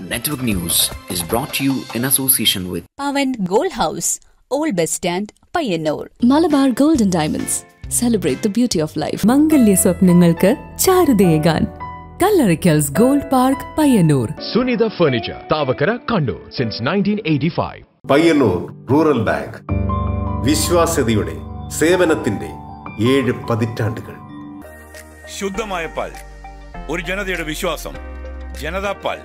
Network News is brought to you in association with Pavan gold house old bus stand Payyanur Malabar golden diamonds celebrate the beauty of life മംഗല്യ സ്വപ്നങ്ങൾക്ക് ചാരുതയേകാൻ Kallarikkals gold park Payyanur Sunitha Furniture, Tavakara, Kannur since 1985. Payyanur rural bank വിശ്വാസ്യതയുടെ സേവനത്തിന്റെ ഏഴ് പതിറ്റാണ്ടുകൾ. ശുദ്ധമായ പാൽ. ഒരു ജനതയുടെ വിശ്വാസം. ജനതാ പാൽ.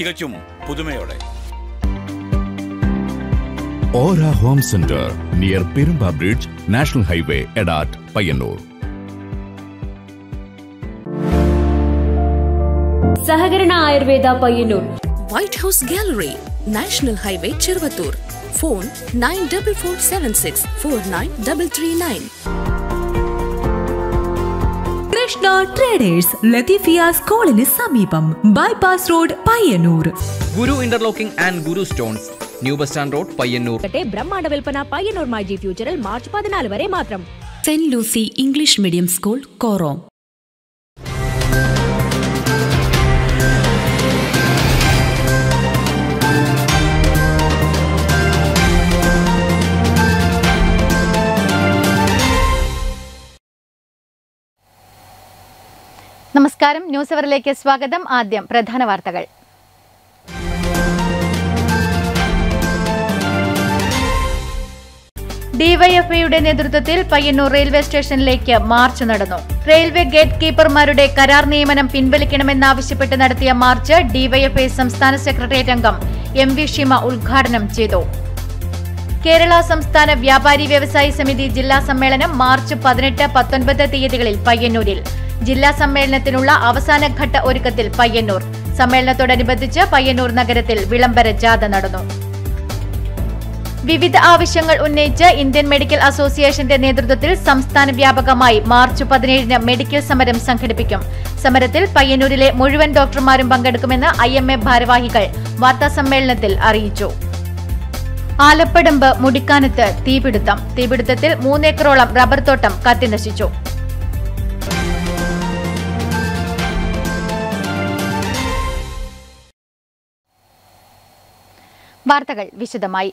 തികച്ചും പുതുമയോടെ. Aura home centre near Perumba bridge national highway Edat, Payyanur. സഹകരണ Ayurveda Payyanur. White house gallery national highway Cheruvathur phone nine double four seven six four nine double three nine Krishna traders Latheefia സ്കൂളിന് സമീപം. Bypass road Payyanur. Guru interlocking and Guru stones new bus stand road Payyanur. ബ്രഹ്മാണ്ട വിൽപ്പന പയ്യന്നൂർ മാജി ഫ്യൂച്ചറിൽ March പതിനാല് വരെ മാത്രം. Saint Lucy English medium school Korom നമസ്കാരം. News അവറിലേക്ക് സ്വാഗതം. ആദ്യം പ്രധാന വാർത്തകൾ. ഡിവൈഎഫ്ഐയുടെ നേതൃത്വത്തിൽ പയ്യന്നൂർ റെയിൽവേ സ്റ്റേഷനിലേക്ക് മാർച്ച് നടന്നു. റെയിൽവേ ഗേറ്റ് കീപ്പർമാരുടെ കരാർ നിയമനം പിൻവലിക്കണമെന്നാവശ്യപ്പെട്ട് നടത്തിയ മാർച്ച് ഡിവൈഎഫ്ഐ സംസ്ഥാന സെക്രട്ടേറിയറ്റ് അംഗം എം വി ഷിമ ഉദ്ഘാടനം ചെയ്തു. കേരള സംസ്ഥാന വ്യാപാരി വ്യവസായി സമിതി ജില്ലാ സമ്മേളനം മാർച്ച് പതിനെട്ട് പത്തൊൻപത് തീയതികളിൽ പയ്യന്നൂരിൽ. ജില്ലാ സമ്മേളനത്തിനുള്ള അവസാനഘട്ട ഒരുക്കത്തിൽ പയ്യന്നൂർ. സമ്മേളനത്തോടനുബന്ധിച്ച് പയ്യന്നൂർ നഗരത്തിൽ വിളംബര ജാഥ നടന്നു. വിവിധ ആവശ്യങ്ങൾ ഉന്നയിച്ച് ഇന്ത്യൻ മെഡിക്കൽ അസോസിയേഷന്റെ നേതൃത്വത്തിൽ സംസ്ഥാന വ്യാപകമായി മാർച്ച് പതിനേഴിന് മെഡിക്കൽ സമരം സംഘടിപ്പിക്കും. സമരത്തിൽ പയ്യന്നൂരിലെ മുഴുവൻ ഡോക്ടർമാരും പങ്കെടുക്കുമെന്ന് ഐ എം എ ഭാരവാഹികൾ വാർത്താസമ്മേളനത്തിൽ അറിയിച്ചു. ആലപ്പടമ്പ് മുടിക്കാനത്ത് തീപിടുത്തം. തീപിടുത്തത്തിൽ മൂന്നേക്കറോളം റബ്ബർ തോട്ടം കത്തിനശിച്ചു. വാർത്തകൾ വിശദമായി.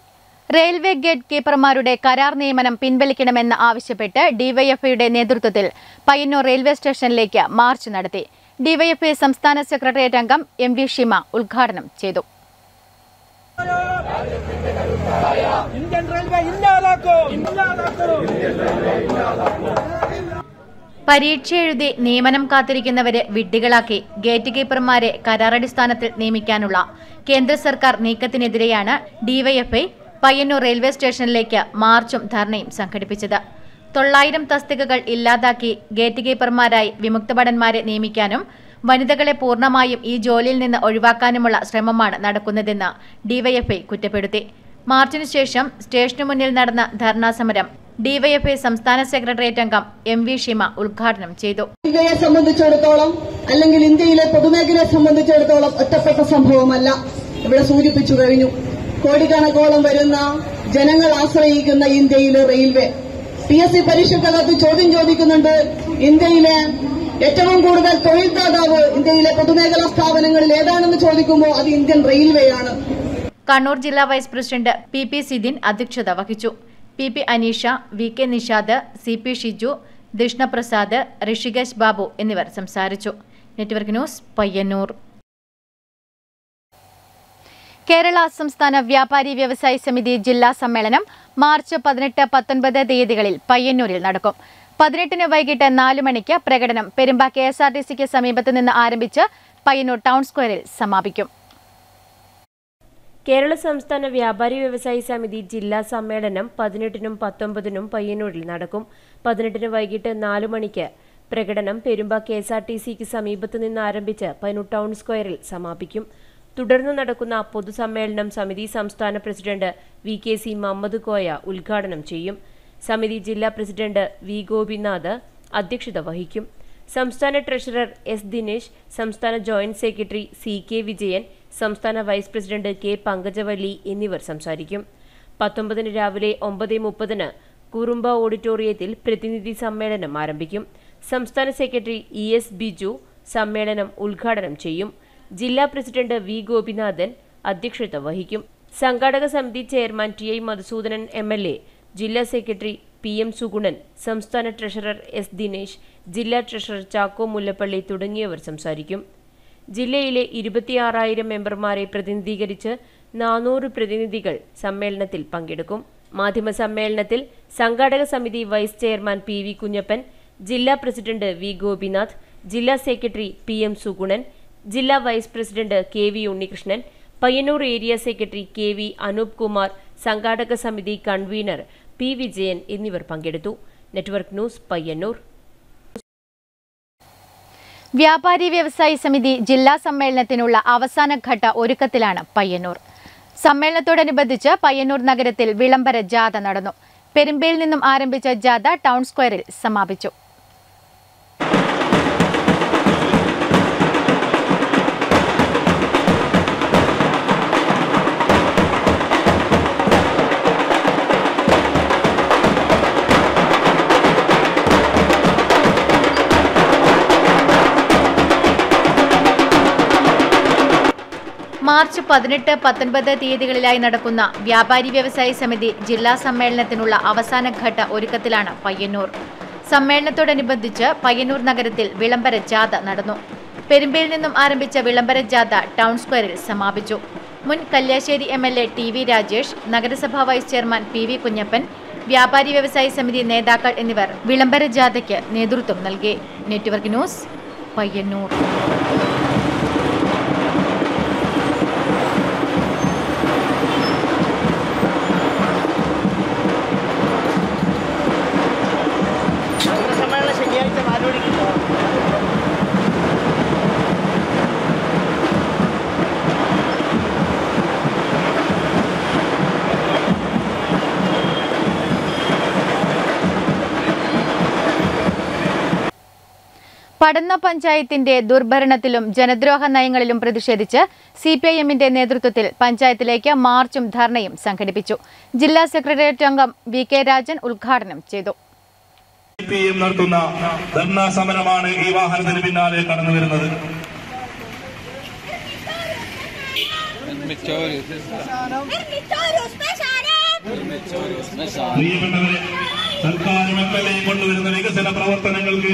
റെയിൽവേ ഗേറ്റ് കീപ്പർമാരുടെ കരാർ നിയമനം പിൻവലിക്കണമെന്ന് ആവശ്യപ്പെട്ട് ഡിവൈഎഫ്ഐയുടെ നേതൃത്വത്തിൽ പയ്യന്നൂർ റെയിൽവേ സ്റ്റേഷനിലേക്ക് മാർച്ച് നടത്തി. ഡിവൈഎഫ്ഐ സംസ്ഥാന സെക്രട്ടേറിയറ്റ് അംഗം എം വി ഷിമ ഉദ്ഘാടനം ചെയ്തു. ഇന്ത്യൻ റെയിൽവേ പരീക്ഷ എഴുതി നിയമനം കാത്തിരിക്കുന്നവരെ വിഡ്ഢികളാക്കി ഗേറ്റ് കീപ്പർമാരെ കരാറടിസ്ഥാനത്തിൽ നിയമിക്കാനുള്ള കേന്ദ്ര സർക്കാർ നീക്കത്തിനെതിരെയാണ് ഡിവൈഎഫ്ഐ പയ്യന്നൂർ റെയിൽവേ സ്റ്റേഷനിലേക്ക് മാർച്ചും ധർണയും സംഘടിപ്പിച്ചത്. തൊള്ളായിരം തസ്തികകൾ ഇല്ലാതാക്കി ഗേറ്റ് കീപ്പർമാരായി വിമുക്തഭടന്മാരെ നിയമിക്കാനും വനിതകളെ പൂർണമായും ഈ ജോലിയിൽ നിന്ന് ഒഴിവാക്കാനുമുള്ള ശ്രമമാണ് നടക്കുന്നതെന്ന് ഡിവൈഎഫ്ഐ കുറ്റപ്പെടുത്തി. മാർച്ചിനു ശേഷം സ്റ്റേഷനു മുന്നിൽ നടന്ന ധർണാ സമരം ഡിവൈഎഫ്ഐ സംസ്ഥാന സെക്രട്ടേറിയറ്റ് അംഗം എം വി ഷിമ ഉദ്ഘാടനം ചെയ്തു. ഇന്ത്യയെ സംബന്ധിച്ചിടത്തോളം അല്ലെങ്കിൽ ഇന്ത്യയിലെ പൊതുമേഖലയെ സംബന്ധിച്ചിടത്തോളം ഒറ്റപ്പെട്ട സംഭവമല്ല. ഇവിടെ സൂചിപ്പിച്ചു കഴിഞ്ഞു. കോടിക്കണക്കോളം വരുന്ന ജനങ്ങൾ ആശ്രയിക്കുന്ന ഇന്ത്യയിലെ റെയിൽവേ. പി എസ് സി പരീക്ഷക്കകത്ത് ചോദ്യം ചോദിക്കുന്നുണ്ട്. ഇന്ത്യയിലെ ഏറ്റവും കൂടുതൽ തൊഴിൽ ദാതാവ് ഇന്ത്യയിലെ പൊതുമേഖലാ സ്ഥാപനങ്ങളിൽ ഏതാണെന്ന് ചോദിക്കുമ്പോൾ അത് ഇന്ത്യൻ റെയിൽവേയാണ്. കണ്ണൂർ ജില്ലാ vice president P P Sidin അധ്യക്ഷത വഹിച്ചു. P P Aneesha V K Nishad C P Shiju Krishnaprasad Rishikesh Babu എന്നിവർ സംസാരിച്ചു. Network news Payyanur. കേരള സംസ്ഥാന വ്യാപാരി വ്യവസായി സമിതി ജില്ലാ സമ്മേളനം മാർച്ച് പതിനെട്ട് പത്തൊൻപത് തീയതികളിൽ പയ്യന്നൂരിൽ നടക്കും. പതിനെട്ടിന് വൈകിട്ട് നാല് മണിക്ക് പ്രകടനം Perumba K S R T സിക്ക് സമീപത്ത് നിന്ന് ആരംഭിച്ച് പയ്യന്നൂർ ടൗൺ സ്ക്വയറിൽ സമാപിക്കും. കേരള സംസ്ഥാന വ്യാപാരി വ്യവസായി സമിതി ജില്ലാ സമ്മേളനം പതിനെട്ടിനും പത്തൊമ്പതിനും പയ്യന്നൂരിൽ നടക്കും. പതിനെട്ടിന് വൈകിട്ട് നാലു മണിക്ക് പ്രകടനം Perumba K S R T സിക്ക് സമീപത്ത് നിന്ന് ആരംഭിച്ച് പയ്യന്നൂർ ടൗൺ സ്ക്വയറിൽ സമാപിക്കും. തുടർന്ന് നടക്കുന്ന പൊതുസമ്മേളനം സമിതി സംസ്ഥാന president V K C Muhammad Koya ഉദ്ഘാടനം ചെയ്യും. സമിതി ജില്ലാ പ്രസിഡന്റ് വി ഗോപിനാഥ് അധ്യക്ഷത വഹിക്കും. സംസ്ഥാന ട്രഷറർ എസ് ദിനേശ് സംസ്ഥാന joint secretary C K Vijayan സംസ്ഥാന വൈസ് പ്രസിഡന്റ് കെ പങ്കജവല്ലി എന്നിവർ സംസാരിക്കും. പത്തൊമ്പതിന് രാവിലെ ഒമ്പത് മുപ്പതിന് കുറുമ്പ ഓഡിറ്റോറിയത്തിൽ പ്രതിനിധി സമ്മേളനം ആരംഭിക്കും. സംസ്ഥാന സെക്രട്ടറി ഇ എസ് ബിജു സമ്മേളനം ഉദ്ഘാടനം ചെയ്യും. ജില്ലാ പ്രസിഡന്റ് വി ഗോപിനാഥൻ അധ്യക്ഷത വഹിക്കും. സംഘാടക സമിതി chairman T I Madhusoodanan M L A ജില്ലാ സെക്രട്ടറി പി എം സുഗുണൻ സംസ്ഥാന ട്രഷറർ എസ് ദിനേശ് ജില്ലാ ട്രഷറർ ചാക്കോ മുല്ലപ്പള്ളി തുടങ്ങിയവർ സംസാരിക്കും. ജില്ലയിലെ ഇരുപത്തിയാറായിരം മെമ്പർമാരെ പ്രതിനിധീകരിച്ച് നാനൂറ് പ്രതിനിധികൾ സമ്മേളനത്തിൽ പങ്കെടുക്കും. മാധ്യമ സമ്മേളനത്തിൽ സംഘാടക സമിതി vice chairman P V Kunhappan ജില്ലാ പ്രസിഡന്റ് വി ഗോപിനാഥ് ജില്ലാ സെക്രട്ടറി പി എം സുഗുണൻ ജില്ലാ vice president K V Unnikrishnan Payyanur area secretary K V Anoop Kumar സംഘാടക സമിതി കൺവീനർ പി വിജയൻ എന്നിവർ പങ്കെടുത്തു. Network news Payyanur. വ്യാപാരി വ്യവസായി സമിതി ജില്ലാ സമ്മേളനത്തിനുള്ള അവസാനഘട്ട ഒരുക്കത്തിലാണ് പയ്യന്നൂർ. സമ്മേളനത്തോടനുബന്ധിച്ച് പയ്യന്നൂർ നഗരത്തിൽ വിളംബര ജാഥ നടന്നു. പെരുമ്പയിൽ നിന്നും ആരംഭിച്ച ജാഥ ടൗൺ സ്ക്വയറിൽ സമാപിച്ചു. മാർച്ച് പതിനെട്ട് പത്തൊൻപത് തീയതികളിലായി നടക്കുന്ന വ്യാപാരി വ്യവസായി സമിതി ജില്ലാ സമ്മേളനത്തിനുള്ള അവസാനഘട്ട ഒരുക്കത്തിലാണ് പയ്യന്നൂർ. സമ്മേളനത്തോടനുബന്ധിച്ച് പയ്യന്നൂർ നഗരത്തിൽ വിളംബര ജാഥ നടന്നു. പെരുമ്പയിൽ നിന്നും ആരംഭിച്ച വിളംബര ജാഥ ടൗൺ സ്ക്വയറിൽ സമാപിച്ചു. മുൻ Kalliasseri M L A T V Rajesh നഗരസഭാ vice chairman P V Kunhappan വ്യാപാരി വ്യവസായി സമിതി നേതാക്കൾ എന്നിവർ വിളംബര ജാഥയ്ക്ക് നേതൃത്വം നൽകി. നെറ്റ്വർക്ക് ന്യൂസ് പയ്യന്നൂർ സമ്മേളനം ശനിയാഴ്ച നാല് മണിക്ക് പടന്ന പഞ്ചായത്തിന്റെ ദുർഭരണത്തിലും ജനദ്രോഹ നയങ്ങളിലും പ്രതിഷേധിച്ച് സി പി ഐ എമ്മിന്റെ നേതൃത്വത്തിൽ പഞ്ചായത്തിലേക്ക് മാർച്ചും ധർണയും സംഘടിപ്പിച്ചു. ജില്ലാ സെക്രട്ടേറിയറ്റ് അംഗം വി കെ രാജൻ ഉദ്ഘാടനം ചെയ്തു. നടത്തുന്ന ധർണാ സമരമാണ് ഈ വാഹനത്തിന് പിന്നാലെ കടന്നു വരുന്നത്. പ്രിയപ്പെട്ടവരെ സർക്കാരും എം എൽ എ കൊണ്ടുവരുന്ന വികസന പ്രവർത്തനങ്ങൾക്ക്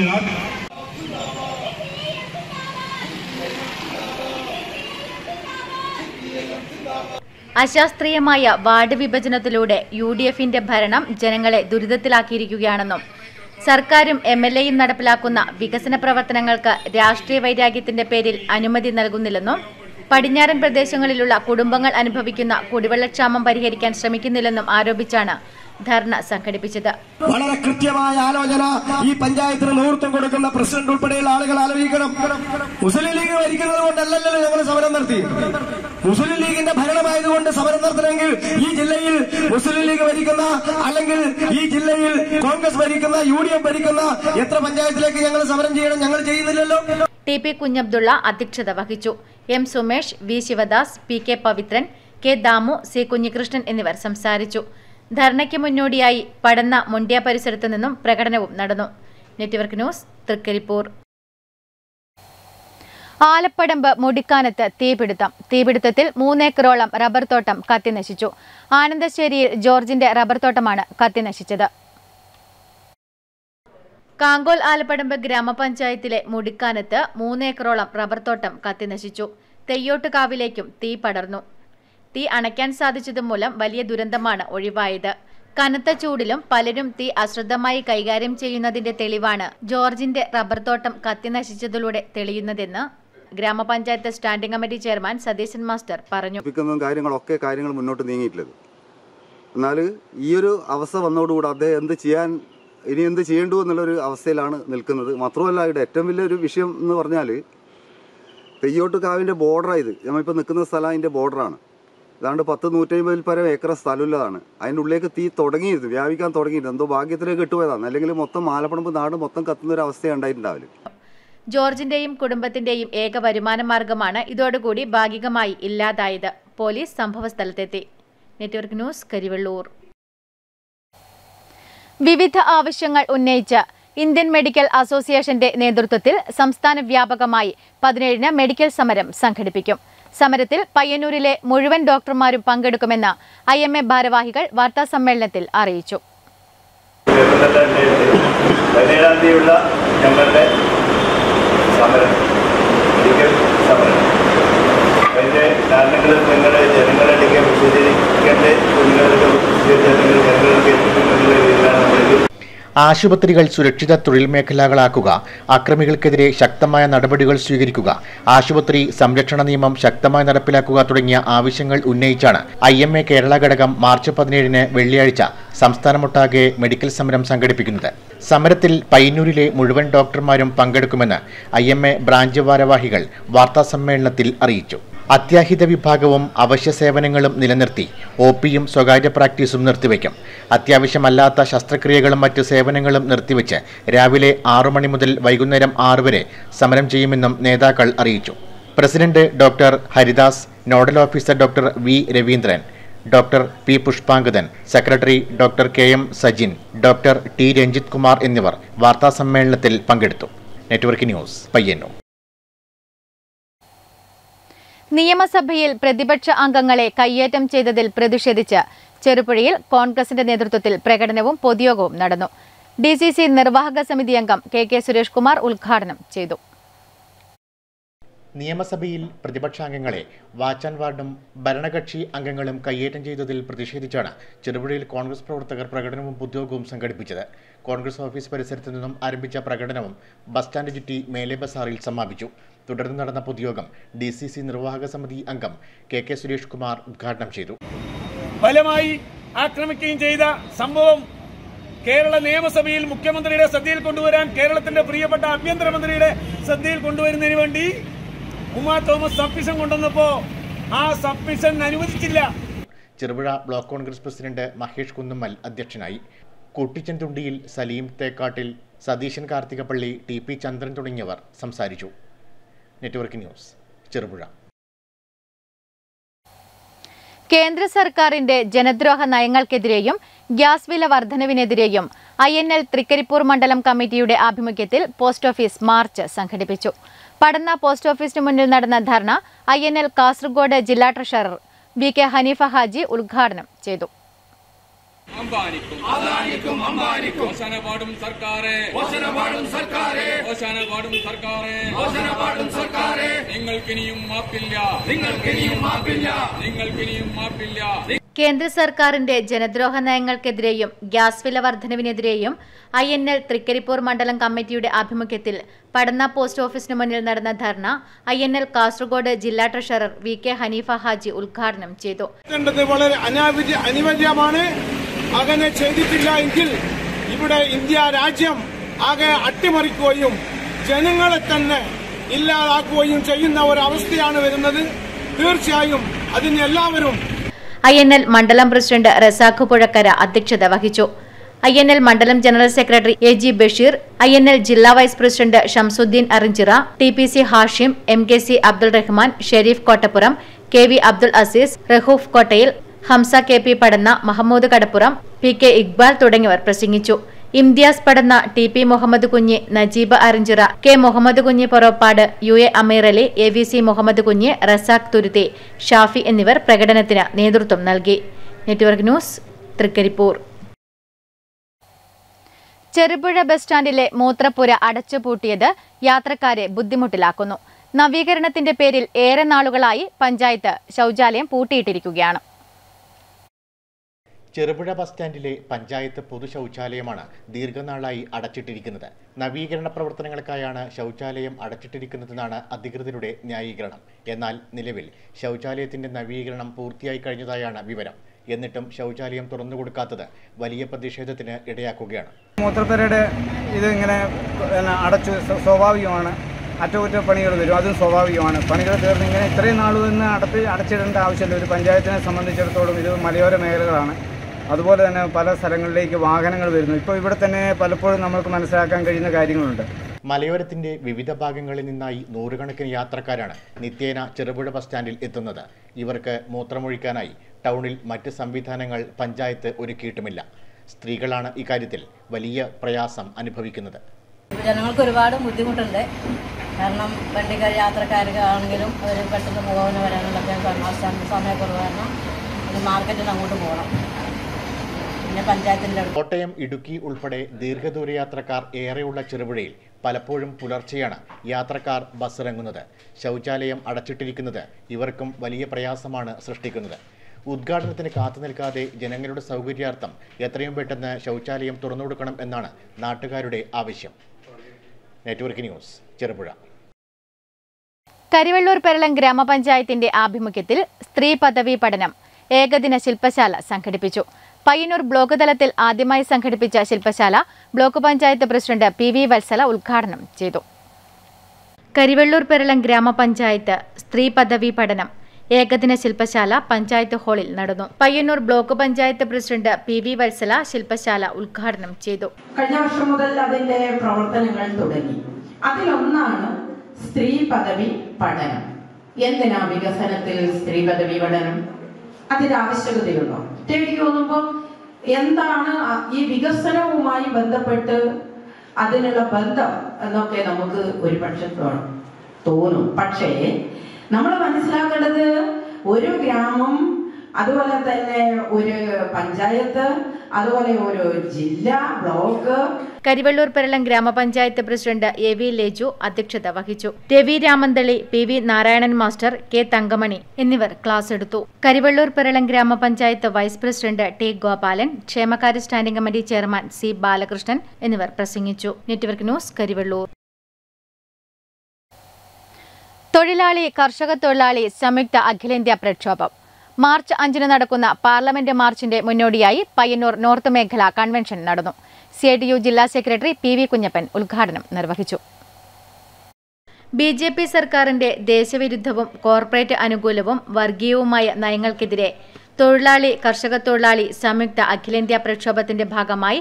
അശാസ്ത്രീയമായ വാർഡ് വിഭജനത്തിലൂടെ യു ഡി എഫിന്റെ ഭരണം ജനങ്ങളെ ദുരിതത്തിലാക്കിയിരിക്കുകയാണെന്നും സർക്കാരും എം എൽ എയും നടപ്പിലാക്കുന്ന വികസന പ്രവർത്തനങ്ങൾക്ക് രാഷ്ട്രീയ വൈരാഗ്യത്തിന്റെ പേരിൽ അനുമതി നൽകുന്നില്ലെന്നും പടിഞ്ഞാറൻ പ്രദേശങ്ങളിലുള്ള കുടുംബങ്ങൾ അനുഭവിക്കുന്ന കുടിവെള്ളക്ഷാമം പരിഹരിക്കാൻ ശ്രമിക്കുന്നില്ലെന്നും ആരോപിച്ചാണ് ധർണ സംഘടിപ്പിച്ചത്. വളരെ കൃത്യമായ ആലോചന ഈ പഞ്ചായത്തിന് നേതൃത്വം കൊടുക്കുന്ന പ്രസിഡന്റ് ഉൾപ്പെടെയുള്ള ആളുകൾ ആലോചിക്കണം. മുസ്ലിം ലീഗ് ഭരിക്കുന്നത് കൊണ്ടല്ലല്ലോ ഞങ്ങൾ സമരം നടത്തി. മുസ്ലിം ലീഗിന്റെ ഭരണമായതുകൊണ്ട് സമരം നടത്തണമെങ്കിൽ ഈ ജില്ലയിൽ മുസ്ലിം ലീഗ് ഭരിക്കുന്ന അല്ലെങ്കിൽ ഈ ജില്ലയിൽ കോൺഗ്രസ് ഭരിക്കുന്ന യു ഡി എഫ് ഭരിക്കുന്ന എത്ര പഞ്ചായത്തിലേക്ക് ഞങ്ങൾ സമരം ചെയ്യണം ഞങ്ങൾ ചെയ്യുന്നില്ലല്ലോ. ടി പി കുഞ്ഞബ്ദുള്ള അധ്യക്ഷത വഹിച്ചു. M Sumesh V Sivadas P K Pavithran K Damu C Kunhikrishnan എന്നിവർ സംസാരിച്ചു. ധർണയ്ക്ക് മുന്നോടിയായി പടന്ന മുണ്ടിയ പരിസരത്തു നിന്നും പ്രകടനവും നടന്നു. Network news Thrikaripur. ആലപ്പടമ്പ് മുടിക്കാനത്ത് തീപിടുത്തം. തീപിടുത്തത്തിൽ മൂന്നേക്കറോളം റബ്ബർ തോട്ടം കത്തിനശിച്ചു. ആനന്ദശ്ശേരിയിൽ ജോർജിന്റെ റബ്ബർ തോട്ടമാണ് കത്തിനശിച്ചത്. കാങ്കോൽ ആലപ്പടമ്പ് ഗ്രാമപഞ്ചായത്തിലെ മുടിക്കാനത്ത് മൂന്നേക്കറോളം റബ്ബർ തോട്ടം കത്തിനശിച്ചു. തെയ്യോട്ടുകാവിലേക്കും തീ പടർന്നു. തീ അണയ്ക്കാൻ സാധിച്ചതുമൂലം വലിയ ദുരന്തമാണ് ഒഴിവായത്. കനത്ത ചൂടിലും പലരും തീ അശ്രദ്ധമായി കൈകാര്യം ചെയ്യുന്നതിന്റെ തെളിവാണ് ജോർജിന്റെ റബ്ബർ തോട്ടം കത്തിനശിച്ചതിലൂടെ തെളിയുന്നതെന്ന് ഗ്രാമപഞ്ചായത്ത് standing committee chairman Satheesan master പറഞ്ഞു. കാര്യങ്ങളൊക്കെ കാര്യങ്ങൾ മുന്നോട്ട് നീങ്ങിയിട്ടുള്ളത് എന്നാൽ ഈ ഒരു അവസ്ഥ വന്നതോടുകൂടി അദ്ദേഹം എന്ത് ചെയ്യാൻ ഇനി എന്ത് ചെയ്യേണ്ടു എന്നുള്ളൊരു അവസ്ഥയിലാണ് നിൽക്കുന്നത്. മാത്രമല്ല ഇവിടെ ഏറ്റവും വലിയൊരു വിഷയം എന്ന് പറഞ്ഞാൽ തെയ്യോട്ടുകാവിന്റെ ബോർഡറാണ് ഇത്. നമ്മളിപ്പോൾ നിൽക്കുന്ന സ്ഥലം അതിന്റെ ബോർഡറാണ് ഏതാണ്ട് പത്ത് നൂറ്റമ്പതിൽ പരം ഏക്കർ സ്ഥലമുള്ളതാണ്. അതിന്റെ ഉള്ളിലേക്ക് തീ തുടങ്ങിയിരുന്നു. വ്യാപിക്കാൻ തുടങ്ങിയിരുന്നു. എന്തോ ഭാഗ്യത്തിലേക്ക് കിട്ടുപോയതാണ്. അല്ലെങ്കിൽ മൊത്തം മാലപ്പണമ്പ് നാട് മൊത്തം കത്തുന്ന ഒരു അവസ്ഥ ഉണ്ടായിട്ടുണ്ടാവില്ല ജോർജിന്റെയും കുടുംബത്തിന്റെയും ഏക വരുമാന മാർഗമാണ് ഇതോടുകൂടി ഭാഗികമായി ഇല്ലാതായത്. പോലീസ് സംഭവസ്ഥലത്തെത്തി നെറ്റ്വർക്ക് ന്യൂസ് കരിവെള്ളൂർ. വിവിധ ആവശ്യങ്ങൾ ഉന്നയിച്ച് ഇന്ത്യൻ മെഡിക്കൽ അസോസിയേഷന്റെ നേതൃത്വത്തിൽ സംസ്ഥാന വ്യാപകമായി പതിനേഴിന് മെഡിക്കൽ സമരം സംഘടിപ്പിക്കും. സമരത്തിൽ പയ്യന്നൂരിലെ മുഴുവൻ ഡോക്ടർമാരും പങ്കെടുക്കുമെന്ന് ഐ എം എ ഭാരവാഹികൾ വാർത്താസമ്മേളനത്തിൽ അറിയിച്ചു. ജനങ്ങളിലേക്ക് ജനങ്ങളിലേക്ക് എത്തിക്കുന്നതിനുള്ള രീതിയിലാണ് ആശുപത്രികൾ സുരക്ഷിത തൊഴിൽ മേഖലകളാക്കുക അക്രമികൾക്കെതിരെ ശക്തമായ നടപടികൾ സ്വീകരിക്കുക ആശുപത്രി സംരക്ഷണ നിയമം ശക്തമായി നടപ്പിലാക്കുക തുടങ്ങിയ ആവശ്യങ്ങൾ ഉന്നയിച്ചാണ് ഐ എം എ കേരള ഘടകം മാർച്ച് പതിനേഴിന് വെള്ളിയാഴ്ച സംസ്ഥാനമൊട്ടാകെ മെഡിക്കൽ സമരം സംഘടിപ്പിക്കുന്നത്. സമരത്തിൽ പയ്യന്നൂരിലെ മുഴുവൻ ഡോക്ടർമാരും പങ്കെടുക്കുമെന്ന് ഐ എം എ ബ്രാഞ്ച് ഭാരവാഹികൾ വാർത്താസമ്മേളനത്തിൽ അറിയിച്ചു. അത്യാഹിത വിഭാഗവും അവശ്യ സേവനങ്ങളും നിലനിർത്തി ഒ പിയും സ്വകാര്യ പ്രാക്ടീസും നിർത്തിവെക്കും അത്യാവശ്യമല്ലാത്ത ശസ്ത്രക്രിയകളും മറ്റ് സേവനങ്ങളും നിർത്തിവെച്ച് രാവിലെ ആറു മണി മുതൽ വൈകുന്നേരം ആറ് വരെ സമരം ചെയ്യുമെന്നും നേതാക്കൾ അറിയിച്ചു. President doctor Haridas nodal officer doctor V Raveendran doctor P Pushpangadan secretary doctor K M Sajin doctor T Ranjith Kumar എന്നിവർ വാർത്താസമ്മേളനത്തിൽ പങ്കെടുത്തു. Network news Payyanur. നിയമസഭയിൽ പ്രതിപക്ഷ അംഗങ്ങളെ കയ്യേറ്റം ചെയ്തതിൽ പ്രതിഷേധിച്ച് ചെറുപുഴയിൽ കോൺഗ്രസിന്റെ നേതൃത്വത്തിൽ പ്രകടനവും പൊതുയോഗവും നടന്നു. ഡി സി സി നിർവാഹക സമിതി അംഗം കെ കെ സുരേഷ് കുമാർ ഉദ്ഘാടനം ചെയ്തു. നിയമസഭയിൽ പ്രതിപക്ഷാംഗങ്ങളെ വാച്ചാൻ വാർഡും ഭരണകക്ഷി അംഗങ്ങളും കയ്യേറ്റം ചെയ്തതിൽ പ്രതിഷേധിച്ചാണ് ചെറുപുഴയിൽ കോൺഗ്രസ് പ്രവർത്തകർ പ്രകടനവും പൊതുയോഗവും സംഘടിപ്പിച്ചത്. കോൺഗ്രസ് ഓഫീസ് പരിസരത്ത് നിന്നും ആരംഭിച്ച പ്രകടനവും ബസ് സ്റ്റാൻഡ് ചുറ്റി മേലെ ബസാറിൽ സമാപിച്ചു. തുടർന്ന് നടന്ന പൊതുയോഗം ഡി സി സി നിർവാഹക സമിതി അംഗം കെ കെ സുരേഷ് കുമാർ ഉദ്ഘാടനം ചെയ്തു. ബലമായി ആക്രമിക്കുകയും ചെയ്ത സംഭവം കേരള നിയമസഭയിൽ മുഖ്യമന്ത്രിയുടെ ശ്രദ്ധയിൽ കൊണ്ടുവരാൻ കേരളത്തിന്റെ പ്രിയപ്പെട്ട ആഭ്യന്തരമന്ത്രിയുടെ ശ്രദ്ധയിൽ കൊണ്ടുവരുന്നതിന് വേണ്ടി ഉമാ തോമസ് സബ്മിഷൻ കൊണ്ടുവന്നപ്പോ ആ സബ്മിഷൻ അനുവദിച്ചില്ല. ചെറുപുഴ ബ്ലോക്ക് കോൺഗ്രസ് പ്രസിഡന്റ് മഹേഷ് കുന്നുമ്മൽ അധ്യക്ഷനായി. കുട്ടിച്ചൻതുണ്ടിയിൽ സലീം തേക്കാട്ടിൽ സതീശൻ കാർത്തികപ്പള്ളി ടി പി ചന്ദ്രൻ തുടങ്ങിയവർ സംസാരിച്ചു. Network news Cherupuzha. കേന്ദ്ര സർക്കാരിന്റെ ജനദ്രോഹ നയങ്ങൾക്കെതിരെയും ഗ്യാസ് വില വർധനവിനെതിരെയും ഐ എൻ എൽ തൃക്കരിപ്പൂർ മണ്ഡലം കമ്മിറ്റിയുടെ ആഭിമുഖ്യത്തിൽ പോസ്റ്റ് ഓഫീസ് മാർച്ച് സംഘടിപ്പിച്ചു. പടന്ന പോസ്റ്റ് ഓഫീസിന് മുന്നിൽ നടന്ന ധർണ ഐ എൻ എൽ കാസർഗോഡ് ജില്ലാ treasurer V K Hanifa Haji ഉദ്ഘാടനം ചെയ്തു. അംബാനിക്കും. അദാനിക്കും അംബാനിക്കും. ഓശനപാടും സർക്കാരെ. ഓശനപാടും സർക്കാരെ. ഓശനപാടും സർക്കാരെ. ഓശനപാടും സർക്കാരെ. നിങ്ങൾക്കിനിയും മാപ്പില്ല. നിങ്ങൾക്കിനിയും മാപ്പില്ല. നിങ്ങൾക്കിനിയും മാപ്പില്ല. കേന്ദ്ര സർക്കാരിന്റെ ജനദ്രോഹ നയങ്ങൾക്കെതിരെയും ഗ്യാസ് വില വർധനവിനെതിരെയും ഐ എൻ എൽ തൃക്കരിപ്പൂർ മണ്ഡലം കമ്മിറ്റിയുടെ ആഭിമുഖ്യത്തിൽ പടന്ന പോസ്റ്റ് ഓഫീസിന് മുന്നിൽ നടന്ന ധർണ ഐ എൻ എൽ കാസർഗോഡ് ജില്ലാ treasurer V K Hanifa Haji ഉദ്ഘാടനം ചെയ്തു. വളരെ അനാവശ്യ അനിവാര്യമാണ്. അങ്ങനെ ചെയ്തിട്ടില്ല എങ്കിൽ ഇവിടെ ഇന്ത്യ രാജ്യം ആകെ അട്ടിമറിക്കുകയും ജനങ്ങളെ തന്നെ ഇല്ലാതാക്കുകയും ചെയ്യുന്ന ഒരവസ്ഥയാണ് വരുന്നത്. തീർച്ചയായും അതിന് എല്ലാവരും ഐ എൻ എൽ മണ്ഡലം പ്രസിഡന്റ് റസാഖ് പുഴക്കര അധ്യക്ഷത വഹിച്ചു. ഐ എൻ എൽ മണ്ഡലം general secretary A G Basheer I N L ജില്ലാ vice president Shamsuddin Arinchira T P C Hashim M K C Abdul Rahman Sharif Kottappuram K V Abdul Aziz Rahoof Kottayil Hamsa K P Padanna Mahmood Kadappuram P K Iqbal തുടങ്ങിയവർ പ്രസംഗിച്ചു. Imtiaz Padanna T P Muhammad Kunhi Najeeb Arinchira K Muhammad Kunhi Poroppad U A Ameer Ali A V C Muhammad Kunhi Razak Thuruthi Shafi എന്നിവർ പ്രകടനത്തിന് നേതൃത്വം നൽകി. Network news Thrikaripur. Cherupuzha bus സ്റ്റാൻഡിലെ മൂത്രപ്പുര അടച്ചുപൂട്ടിയത് യാത്രക്കാരെ ബുദ്ധിമുട്ടിലാക്കുന്നു. നവീകരണത്തിന്റെ പേരിൽ ഏറെ നാളുകളായി പഞ്ചായത്ത് ശൗചാലയം പൂട്ടിയിട്ടിരിക്കുകയാണ്. ചെറുപുഴ ബസ് സ്റ്റാൻഡിലെ പഞ്ചായത്ത് പൊതു ശൗചാലയമാണ് ദീർഘനാളായി അടച്ചിട്ടിരിക്കുന്നത്. നവീകരണ പ്രവർത്തനങ്ങൾക്കായാണ് ശൗചാലയം അടച്ചിട്ടിരിക്കുന്നതെന്നാണ് അധികൃതരുടെ ന്യായീകരണം. എന്നാൽ നിലവിൽ ശൗചാലയത്തിന്റെ നവീകരണം പൂർത്തിയായി കഴിഞ്ഞതായാണ് വിവരം. എന്നിട്ടും ശൗചാലയം തുറന്നു കൊടുക്കാത്തത് വലിയ പ്രതിഷേധത്തിന് ഇടയാക്കുകയാണ്. മൂത്രപ്പുരയുടെ ഇത് ഇങ്ങനെ അടച്ചു അടച്ച് സ്വ- സ്വാഭാവികമാണ്. അറ്റകുറ്റപ്പണികൾ വരും അതും സ്വാഭാവികമാണ്. പണികൾ തീർന്ന് ഇങ്ങനെ ഇത്രയും നാളും നിന്ന് അടച്ച് അടച്ചിടേണ്ട ആവശ്യമില്ല. ഒരു പഞ്ചായത്തിനെ സംബന്ധിച്ചിടത്തോളം ഇത് മലയോര മേഖലകളാണ്. അതുപോലെ തന്നെ പല സ്ഥലങ്ങളിലേക്ക് വാഹനങ്ങൾ വരുന്നു. ഇപ്പോൾ ഇവിടെ തന്നെ പലപ്പോഴും നമുക്ക് മനസ്സിലാക്കാൻ കഴിയുന്ന കാര്യങ്ങളുണ്ട്. മലയോരത്തിന്റെ വിവിധ ഭാഗങ്ങളിൽ നിന്നായി നൂറുകണക്കിന് യാത്രക്കാരാണ് നിത്യേന ചെറുപുഴ ബസ് സ്റ്റാൻഡിൽ എത്തുന്നത്. ഇവർക്ക് മൂത്രമൊഴിക്കാനായി ടൗണിൽ മറ്റ് സംവിധാനങ്ങൾ പഞ്ചായത്ത് ഒരുക്കിയിട്ടുമില്ല. സ്ത്രീകളാണ് ഇക്കാര്യത്തിൽ വലിയ പ്രയാസം അനുഭവിക്കുന്നത്. ജനങ്ങൾക്ക് ഒരുപാട് ബുദ്ധിമുട്ടുണ്ട്. കാരണം വണ്ടിക്കാർ യാത്രക്കാർക്ക് ആണെങ്കിലും അവർ പെട്ടെന്ന് മുഖവന് വരാനുള്ളൊക്കെ സമ- സമയക്കുറവ് കാരണം ഒരു മാർക്കറ്റിൽ അങ്ങോട്ട് പോകണം. പിന്നെ പഞ്ചായത്തിന്റെ കോട്ടയം ഇടുക്കി ഉൾപ്പെടെ ദീർഘദൂര യാത്രക്കാർ ഏറെയുള്ള ചെറുപുഴയിൽ പലപ്പോഴും പുലർച്ചെയാണ് യാത്രക്കാർ ബസ് ഇറങ്ങുന്നത് ശൗചാലയം അടച്ചിട്ടിരിക്കുന്നത് ഇവർക്കും വലിയ പ്രയാസമാണ് സൃഷ്ടിക്കുന്നത്. ഉദ്ഘാടനത്തിന് കാത്തു നിൽക്കാതെ ജനങ്ങളുടെ സൗകര്യാർത്ഥം എത്രയും പെട്ടെന്ന് ശൗചാലയം തുറന്നുകൊടുക്കണം എന്നാണ് നാട്ടുകാരുടെ ആവശ്യം. Network news Cherupuzha. Karivellur Peralam ഗ്രാമപഞ്ചായത്തിന്റെ ആഭിമുഖ്യത്തിൽ സ്ത്രീ പദവി പഠനം ഏകദിന ശില്പശാല സംഘടിപ്പിച്ചു. പയ്യന്നൂർ ബ്ലോക്ക് തലത്തിൽ ആദ്യമായി സംഘടിപ്പിച്ച ശില്പശാല block panchayat president P V Valsala ഉദ്ഘാടനം ചെയ്തു. കരിവെള്ളൂർ പെരളം ഗ്രാമപഞ്ചായത്ത് സ്ത്രീ പദവി പഠനം. ഏകദിന ശില്പശാല പഞ്ചായത്ത് ഹാളിൽ നടന്നു. Payyanur block panchayat president P V Valsala ശില്പശാല ഉദ്ഘാടനം ചെയ്തു. കഴിഞ്ഞ വർഷം മുതൽ അതിന്റെ പ്രവർത്തനങ്ങൾ തുടങ്ങി. അതിലൊന്നാണ് സ്ത്രീ പദവി പഠനം. എന്തിനാ വികസനത്തിൽ സ്ത്രീ പദവി പഠനം? അതിന്റെ ആവശ്യകതയുണ്ടോ? തേടി തോന്നുമ്പോൾ എന്താണ് ഈ വികസനവുമായി ബന്ധപ്പെട്ട് അതിനുള്ള ബന്ധം എന്നൊക്കെ നമുക്ക് ഒരു പക്ഷെ തോന്നും. പക്ഷേ നമ്മൾ മനസ്സിലാക്കേണ്ടത് ഒരു ഗ്രാമം അതുപോലെ തന്നെ ഒരു പഞ്ചായത്ത് അതുപോലെ ഒരു ജില്ല ബ്ലോക്ക്. കരിവള്ളൂർ പെരളം ഗ്രാമപഞ്ചായത്ത് പ്രസിഡന്റ് എ വി ലേജു അധ്യക്ഷത വഹിച്ചു. Ravi Ramanthali P V Narayanan master K Thankamani എന്നിവർ ക്ലാസ് എടുത്തു. കരിവള്ളൂർ പെരളം ഗ്രാമപഞ്ചായത്ത് വൈസ് പ്രസിഡന്റ് ടി ഗോപാലൻ ക്ഷേമകാര്യ standing committee chairman C Balakrishnan എന്നിവർ പ്രസംഗിച്ചു. Network news Karivellur. തൊഴിലാളി കർഷക തൊഴിലാളി സംയുക്ത അഖിലേന്ത്യാ പ്രക്ഷോഭം. മാർച്ച് അഞ്ചിന് നടക്കുന്ന പാർലമെന്റ് മാർച്ചിന്റെ മുന്നോടിയായി പയ്യന്നൂർ നോർത്ത് മേഖല കൺവെൻഷൻ നടന്നു. സി ഐ യു ജില്ലാ സെക്രട്ടറി പി വി കുഞ്ഞപ്പൻ ഉദ്ഘാടനം നിർവഹിച്ചു. ബി ജെ പി സർക്കാരിന്റെ ദേശവിരുദ്ധവും കോർപ്പറേറ്റ് അനുകൂലവും വർഗീയവുമായ നയങ്ങൾക്കെതിരെ തൊഴിലാളി കർഷക തൊഴിലാളി സംയുക്ത അഖിലേന്ത്യാ പ്രക്ഷോഭത്തിന്റെ ഭാഗമായി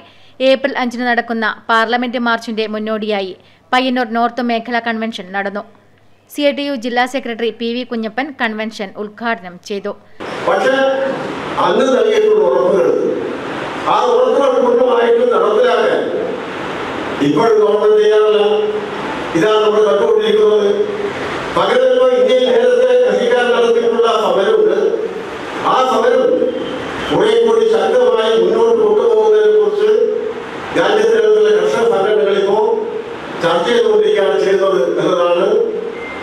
ഏപ്രിൽ അഞ്ചിന് നടക്കുന്ന പാർലമെന്റ് മാർച്ചിന്റെ മുന്നോടിയായി പയ്യന്നൂർ നോർത്ത് മേഖല കൺവെൻഷൻ നടന്നു. സി ടി യു ജില്ലാ secretary P V Kunhappan convention ഉദ്ഘാടനം ചെയ്തു. അന്ന് ഇന്ത്യയിൽ നേരത്തെ ആ കുറെ കൂടി ശക്തമായി മുന്നോട്ട് ചർച്ച ചെയ്തുകൊണ്ടിരിക്കുകയാണ് ചെയ്യുന്നത് എന്നതാണ്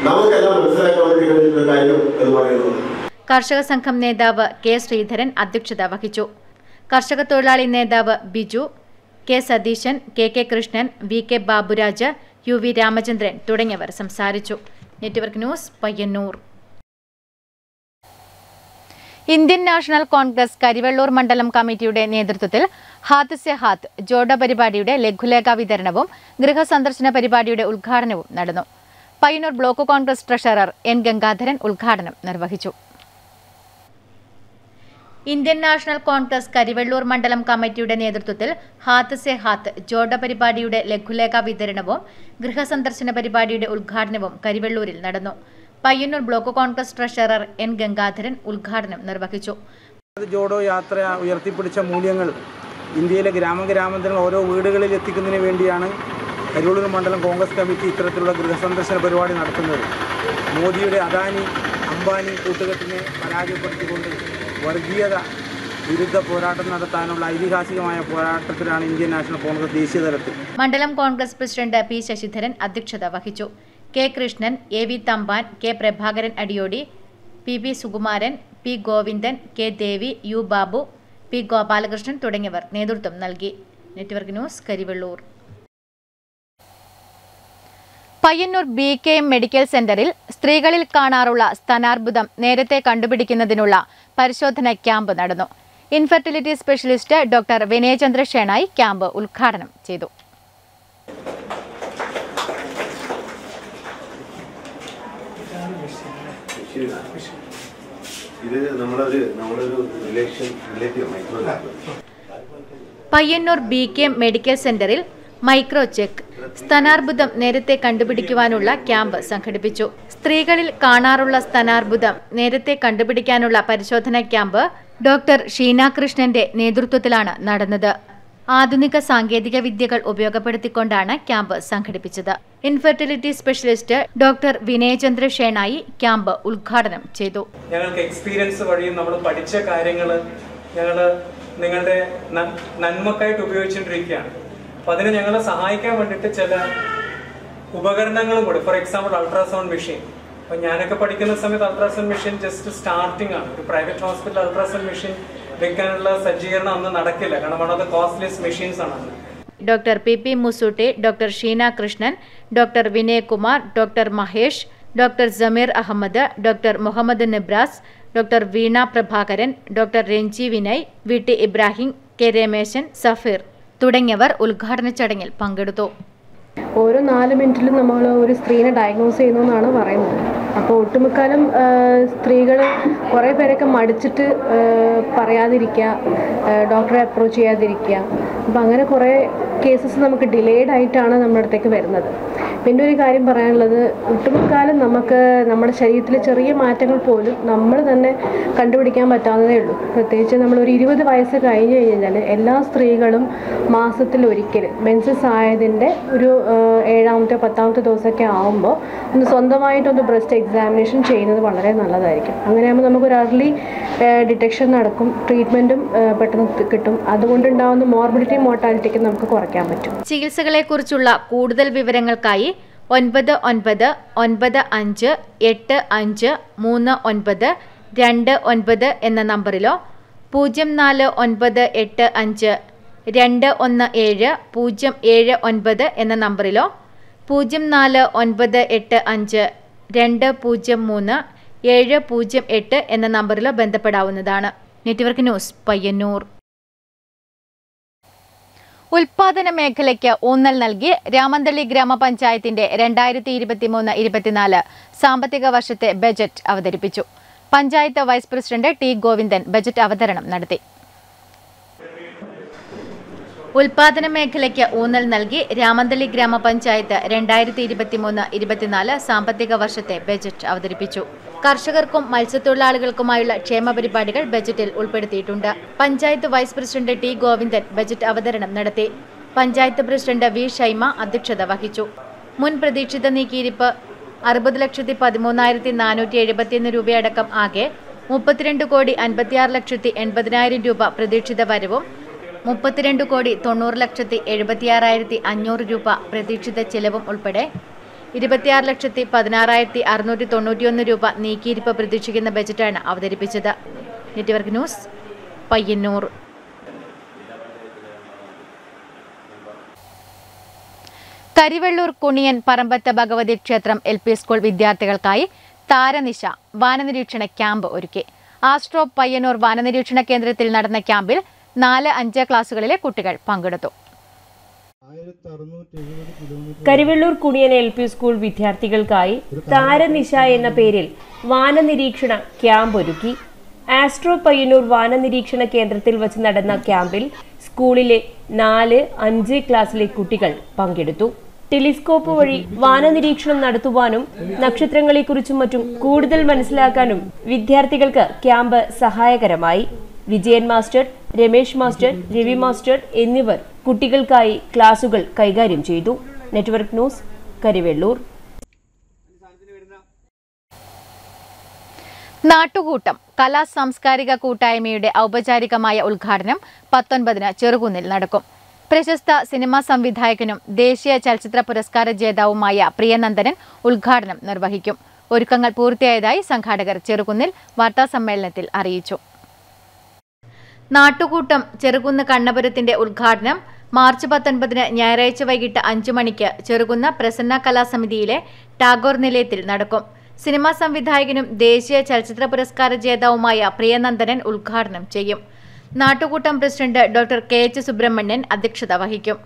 കാര്യം എന്ന് കർഷക സംഘം നേതാവ് കെ ശ്രീധരൻ അധ്യക്ഷത വഹിച്ചു. കർഷക തൊഴിലാളി നേതാവ് Biju K Satheesan K K Krishnan V K Baburaj U V Ramachandran തുടങ്ങിയവർ സംസാരിച്ചു. Network news Payyanur. Indian national Congress Karivellur മണ്ഡലം കമ്മിറ്റിയുടെ നേതൃത്വത്തിൽ ഹാത്ത് സെ ഹാത്ത് ജോഡ പരിപാടിയുടെ ലഘുലേഖ വിതരണവും ഗൃഹസന്ദർശന പരിപാടിയുടെ ഉദ്ഘാടനവും നടന്നു. Payyanur block Congress treasurer N Gangadharan ഉദ്ഘാടനം നിർവഹിച്ചു. ഇന്ത്യൻ നാഷണൽ കോൺഗ്രസ് കരിവെള്ളൂർ മണ്ഡലം കമ്മിറ്റിയുടെ നേതൃത്വത്തിൽ ഹാത്ത് സെ ഹാത്ത് ജോഡ പരിപാടിയുടെ ലഘുലേഖ വിതരണവും ഗൃഹസന്ദർശന പരിപാടിയുടെ ഉദ്ഘാടനവും കരിവെള്ളൂരിൽ നടന്നു. Payyanur block Congress treasurer N Gangadharan ഉദ്ഘാടനം നിർവഹിച്ചു. ജോഡോ യാത്ര ഉയർത്തിപ്പിടിച്ച മൂല്യങ്ങൾ ഇന്ത്യയിലെ ഗ്രാമഗ്രാമാന്തരങ്ങൾ ഓരോ വീടുകളിൽ എത്തിക്കുന്നതിന് വേണ്ടിയാണ് കരുവള്ളൂർ മണ്ഡലം കോൺഗ്രസ് കമ്മിറ്റി ഇത്തരത്തിലുള്ള ഗൃഹസന്ദർശന പരിപാടി നടത്തുന്നത് മോദിയുടെ അദാനി അംബാനി കൂട്ടുകെട്ടിനെ പരാജയപ്പെടുത്തിക്കൊണ്ട് വർഗീയത വിരുദ്ധ പോരാട്ടം നടത്താനുള്ള ഐതിഹാസികമായ പോരാട്ടത്തിലാണ് ഇന്ത്യൻ നാഷണൽ കോൺഗ്രസ് ദേശീയ തലത്തിൽ. മണ്ഡലം കോൺഗ്രസ് പ്രസിഡന്റ് പി ശശിധരൻ അധ്യക്ഷത വഹിച്ചു. K Krishnan A V Thampan K Prabhakaran Adiyodi P P Sukumaran P Govindan K Devi U Babu P Gopalakrishnan തുടങ്ങിയവർ നേതൃത്വം നൽകി. Network news Karivellur. Payyanur B K M medical സെന്ററിൽ സ്ത്രീകളിൽ കാണാറുള്ള സ്തനാർബുദം നേരത്തെ കണ്ടുപിടിക്കുന്നതിനുള്ള പരിശോധന ക്യാമ്പ് നടന്നു. Infertility specialist doctor Vinayachandrashenoy camp ഉദ്ഘാടനം ചെയ്തു. ഇത് നമ്മളൊരു നമ്മളൊരു relation relative Payyanur B K M medical സെന്ററിൽ മൈക്രോ ചെക്ക് സ്തനാർബുദം നേരത്തെ കണ്ടുപിടിക്കുവാനുള്ള ക്യാമ്പ് സംഘടിപ്പിച്ചു. സ്ത്രീകളിൽ കാണാറുള്ള സ്തനാർബുദം നേരത്തെ കണ്ടുപിടിക്കാനുള്ള പരിശോധനാ ക്യാമ്പ് ഡോക്ടർ ഷീന കൃഷ്ണന്റെ നേതൃത്വത്തിലാണ് നടന്നത്. ആധുനിക സാങ്കേതിക വിദ്യകൾ ഉപയോഗപ്പെടുത്തിക്കൊണ്ടാണ് ക്യാമ്പ് സംഘടിപ്പിച്ചത്. Infertility specialist doctor Vinayachandra Shenoy camp ഉദ്ഘാടനം ചെയ്തു. ഞങ്ങൾക്ക് എക്സ്പീരിയൻസ് വഴിയും നമ്മൾ പഠിച്ച കാര്യങ്ങൾ ഞങ്ങൾ നിങ്ങളുടെ നന്മക്കായിട്ട് ഉപയോഗിച്ചുകൊണ്ടിരിക്കുകയാണ്. അപ്പം അതിന് ഞങ്ങളെ സഹായിക്കാൻ വേണ്ടിയിട്ട് ചില ഉപകരണങ്ങളും കൂടി. ഫോർ എക്സാമ്പിൾ അൾട്രാസൗണ്ട് മെഷീൻ അപ്പൊ ഞാനൊക്കെ പഠിക്കുന്ന സമയത്ത് അൾട്രാസൗണ്ട് മെഷീൻ ജസ്റ്റ് സ്റ്റാർട്ടിംഗ് ആണ്. ഒരു പ്രൈവറ്റ് ഹോസ്പിറ്റൽ അൾട്രാസൗണ്ട് മെഷീൻ വെക്കാനുള്ള സജ്ജീകരണം അന്ന് നടക്കില്ല. കാരണം one of the costliest machines ആണ് doctor P P Musootti doctor Sheena Krishnan doctor Vinayakumar doctor Mahesh doctor Jameer Ahmed doctor Muhammad Nibras doctor Veena Prabhakaran doctor Ranji Vinay V T Ibrahim K Rameshan Safeer തുടങ്ങിയവർ ഉദ്ഘാടന ചടങ്ങിൽ പങ്കെടുത്തു. ഓരോ നാല് മിനിറ്റിലും നമ്മൾ ഒരു സ്ത്രീനെ diagnose ചെയ്യുന്നു എന്നാണ് പറയുന്നത്. അപ്പോൾ ഒട്ടുമുക്കാലും സ്ത്രീകൾ കുറേ പേരൊക്കെ മടിച്ചിട്ട് പറയാതിരിക്കുക ഡോക്ടറെ അപ്രോച്ച് ചെയ്യാതിരിക്കുക. അപ്പം അങ്ങനെ കുറേ കേസസ് നമുക്ക് ഡിലേഡ് ആയിട്ടാണ് നമ്മുടെ അടുത്തേക്ക് വരുന്നത്. പിന്നെ ഒരു കാര്യം പറയാനുള്ളത് ഒട്ടുമുക്കാലും നമുക്ക് നമ്മുടെ ശരീരത്തിലെ ചെറിയ മാറ്റങ്ങൾ പോലും നമ്മൾ തന്നെ കണ്ടുപിടിക്കാൻ പറ്റാവുന്നതേ ഉള്ളൂ. പ്രത്യേകിച്ച് നമ്മൾ ഒരു ഇരുപത് വയസ്സ് കഴിഞ്ഞ് കഴിഞ്ഞാൽ എല്ലാ സ്ത്രീകളും മാസത്തിൽ ഒരിക്കൽ മെൻസസ് ആയതിന്റെ ഒരു ഏഴാമത്തെ പത്താമത്തെ ദിവസമൊക്കെ ആകുമ്പോൾ ഒന്ന് സ്വന്തമായിട്ടൊന്ന് ബ്രസ്റ്റ് എക്സാമിനേഷൻ ചെയ്യുന്നത് വളരെ നല്ലതായിരിക്കും. അങ്ങനെയാകുമ്പോൾ നമുക്കൊരു അർലി ഡിറ്റക്ഷൻ നടക്കും ട്രീറ്റ്മെന്റും പെട്ടെന്ന് കിട്ടും. അതുകൊണ്ടുണ്ടാകുന്ന മോർബിലിറ്റി മോർട്ടാലിറ്റിക്ക് നമുക്ക് കുറയ്ക്കാൻ പറ്റും. ചികിത്സകളെക്കുറിച്ചുള്ള കൂടുതൽ വിവരങ്ങൾക്കായി ഒൻപത് ഒൻപത് ഒൻപത് അഞ്ച് എട്ട് അഞ്ച് മൂന്ന് ഒൻപത് രണ്ട് ഒൻപത് എന്ന നമ്പറിലോ പൂജ്യം നാല് ഒൻപത് എട്ട് അഞ്ച് രണ്ട് ഒന്ന് ഏഴ് പൂജ്യം ഏഴ് ഒൻപത് എന്ന നമ്പറിലോ പൂജ്യം നാല് ഒൻപത് എട്ട് അഞ്ച് രണ്ട് പൂജ്യം മൂന്ന് ഏഴ് പൂജ്യം എട്ട് എന്ന നമ്പറിലോ ബന്ധപ്പെടാവുന്നതാണ്. Network news Payyanur. ഉൽപാദന മേഖലയ്ക്ക് ഊന്നൽ നൽകി രാമന്തളി ഗ്രാമപഞ്ചായത്തിന്റെ രണ്ടായിരത്തി ഇരുപത്തിമൂന്ന് ഇരുപത്തിനാല് സാമ്പത്തിക വർഷത്തെ ബജറ്റ് അവതരിപ്പിച്ചു. Panchayat vice president T Govindan budget അവതരണം നടത്തി. ഉൽപാദന മേഖലയ്ക്ക് ഊന്നൽ നൽകി രാമന്തളി ഗ്രാമപഞ്ചായത്ത് രണ്ടായിരത്തി ഇരുപത്തിമൂന്ന് ഇരുപത്തിനാല് സാമ്പത്തിക വർഷത്തെ ബജറ്റ് അവതരിപ്പിച്ചു. കർഷകർക്കും മത്സ്യത്തൊഴിലാളികൾക്കുമായുള്ള ക്ഷേമ പരിപാടികൾ ബജറ്റിൽ ഉൾപ്പെടുത്തിയിട്ടുണ്ട്. Panchayat vice president T Govindan budget അവതരണം നടത്തി. പഞ്ചായത്ത് പ്രസിഡന്റ് വി ഷൈമ അധ്യക്ഷത വഹിച്ചു. മുൻ പ്രതീക്ഷിത നീക്കിയിരിപ്പ് അറുപത് ലക്ഷത്തി പതിമൂന്നായിരത്തി നാനൂറ്റി എഴുപത്തിയൊന്ന് രൂപയടക്കം ആകെ മുപ്പത്തിരണ്ട് കോടി അൻപത്തിയാറ് ലക്ഷത്തി എൺപതിനായിരം രൂപ പ്രതീക്ഷിത വരവും മുപ്പത്തിരണ്ട് കോടി തൊണ്ണൂറ് ലക്ഷത്തി എഴുപത്തിയാറായിരത്തി അഞ്ഞൂറ് രൂപ പ്രതീക്ഷിത ചെലവും ഉൾപ്പെടെ ഇരുപത്തിയാറ് ലക്ഷത്തി പതിനാറായിരത്തി അറുന്നൂറ്റി തൊണ്ണൂറ്റിയൊന്ന് രൂപ നീക്കിയിരിപ്പ് പ്രതീക്ഷിക്കുന്ന ബജറ്റാണ് അവതരിപ്പിച്ചത്. Network news Payyanur. Karivellur Kuniyan Parambath Bhagavathi ക്ഷേത്രം എൽ പി സ്കൂൾ വിദ്യാർത്ഥികൾക്കായി താരനിശ വാനനിരീക്ഷണ ക്യാമ്പ് ഒരുക്കി. ആസ്ട്രോ പയ്യന്നൂർ വാനനിരീക്ഷണ കേന്ദ്രത്തിൽ നടന്ന ക്യാമ്പിൽ നാല് അഞ്ച് ക്ലാസുകളിലെ കുട്ടികൾ പങ്കെടുത്തു. Karivellur Kudiyan L P school വിദ്യാർത്ഥികൾക്കായി താരനിശ എന്ന പേരിൽ വാനനിരീക്ഷണ ക്യാമ്പ് ഒരുക്കി. ആസ്ട്രോ പയ്യന്നൂർ വാനനിരീക്ഷണ കേന്ദ്രത്തിൽ വച്ച് നടന്ന ക്യാമ്പിൽ സ്കൂളിലെ നാല് അഞ്ച് ക്ലാസ്സിലെ കുട്ടികൾ പങ്കെടുത്തു. ടെലിസ്കോപ്പ് വഴി വാനനിരീക്ഷണം നടത്തുവാനും നക്ഷത്രങ്ങളെക്കുറിച്ചും മറ്റും കൂടുതൽ മനസ്സിലാക്കാനും വിദ്യാർത്ഥികൾക്ക് camp സഹായകരമായി. Vijayan master Ramesh master Ravi master എന്നിവർ കുട്ടികൾക്കായി ക്ലാസുകൾ കൈകാര്യം ചെയ്തു. Network news Karivellur. നാട്ടുകൂട്ടം കലാ സാംസ്കാരിക കൂട്ടായ്മയുടെ ഔപചാരികമായ ഉദ്ഘാടനം പത്തൊൻപതിന് ചെറുകുന്നിൽ നടക്കും. പ്രശസ്ത സിനിമാ സംവിധായകനും ദേശീയ ചലച്ചിത്ര പുരസ്കാര ജേതാവുമായ പ്രിയനന്ദനൻ ഉദ്ഘാടനം നിർവഹിക്കും. ഒരുക്കങ്ങൾ പൂർത്തിയായതായി സംഘാടകർ ചെറുകുന്നിൽ വാർത്താസമ്മേളനത്തിൽ അറിയിച്ചു. നാട്ടുകൂട്ടം ചെറുകുന്ന് കണ്ണപുരത്തിന്റെ ഉദ്ഘാടനം മാർച്ച് പത്തൊൻപതിന് ഞായറാഴ്ച വൈകിട്ട് അഞ്ചു മണിക്ക് ചെറുകുന്ന പ്രസന്ന കലാസമിതിയിലെ ടാഗോർ നിലയത്തിൽ നടക്കും. സിനിമാ സംവിധായകനും ദേശീയ ചലച്ചിത്ര പുരസ്കാര ജേതാവുമായ പ്രിയനന്ദനൻ ഉദ്ഘാടനം ചെയ്യും. നാട്ടുകൂട്ടം president doctor K H Subramanian അധ്യക്ഷത വഹിക്കും.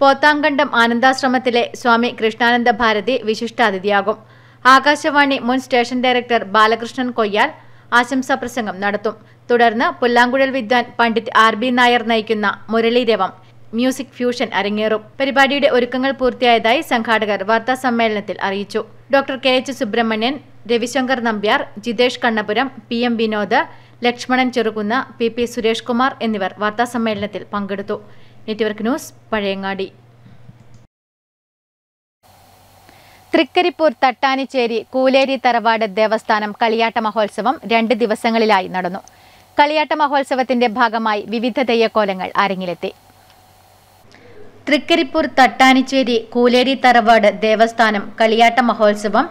പോത്താങ്കണ്ടം ആനന്ദാശ്രമത്തിലെ സ്വാമി കൃഷ്ണാനന്ദ ഭാരതി വിശിഷ്ടാതിഥിയാകും. ആകാശവാണി മുൻ സ്റ്റേഷൻ ഡയറക്ടർ ബാലകൃഷ്ണൻ കൊയ്യാൽ ആശംസാ പ്രസംഗം നടത്തും. തുടർന്ന് പുല്ലാങ്കുഴൽ വിദ്വാൻ പണ്ഡിറ്റ് ആർ ബി നായർ നയിക്കുന്ന മുരളീരവം മ്യൂസിക് ഫ്യൂഷൻ അരങ്ങേറും. പരിപാടിയുടെ ഒരുക്കങ്ങൾ പൂർത്തിയായതായി സംഘാടകർ വാർത്താ സമ്മേളനത്തിൽ അറിയിച്ചു. Doctor K H Subramanian Ravishankar Nambiar Jithesh Kannapuram P M Vinod Lakshmanan Cherukunnu P P Suresh Kumar എന്നിവർ വാർത്താ സമ്മേളനത്തിൽ പങ്കെടുത്തു. Network news Pazhayangadi. Trikaripur Thattanicheri Kooleri തറവാട് ദേവസ്ഥാനം കളിയാട്ട മഹോത്സവം രണ്ട് ദിവസങ്ങളിലായി നടന്നു. കളിയാട്ട മഹോത്സവത്തിന്റെ ഭാഗമായി വിവിധ തെയ്യക്കോലങ്ങൾ അരങ്ങിലെത്തി. തൃക്കരിപ്പൂർ തട്ടാനിച്ചേരി കൂലേരി തറവാട് ദേവസ്ഥാനം കളിയാട്ട മഹോത്സവം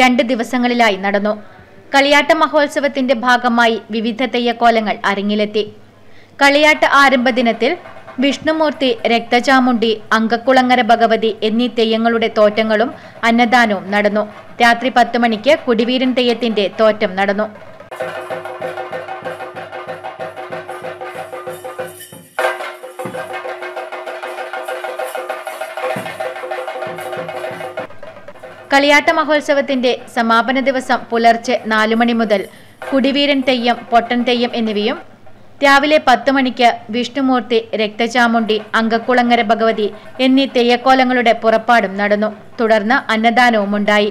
രണ്ട് ദിവസങ്ങളിലായി നടന്നു. കളിയാട്ട മഹോത്സവത്തിന്റെ ഭാഗമായി വിവിധ തെയ്യക്കോലങ്ങൾ അരങ്ങിലെത്തി. കളിയാട്ട ആരംഭ ദിനത്തിൽ വിഷ്ണുമൂർത്തി രക്തചാമുണ്ടി അങ്കക്കുളങ്ങര ഭഗവതി എന്നീ തെയ്യങ്ങളുടെ തോറ്റങ്ങളും അന്നദാനവും നടന്നു. രാത്രി പത്ത് മണിക്ക് കുടിവീരൻ തെയ്യത്തിന്റെ തോറ്റം നടന്നു. കളിയാട്ട മഹോത്സവത്തിന്റെ സമാപന ദിവസം പുലർച്ചെ നാലുമണി മുതൽ കുടിവീരൻ തെയ്യം പൊട്ടൻ തെയ്യം എന്നിവയും രാവിലെ പത്ത് മണിക്ക് വിഷ്ണുമൂർത്തി രക്തചാമുണ്ടി അങ്കക്കുളങ്ങര ഭഗവതി എന്നീ തെയ്യക്കോലങ്ങളുടെ പുറപ്പാടും നടന്നു. തുടർന്ന് അന്നദാനവും ഉണ്ടായി.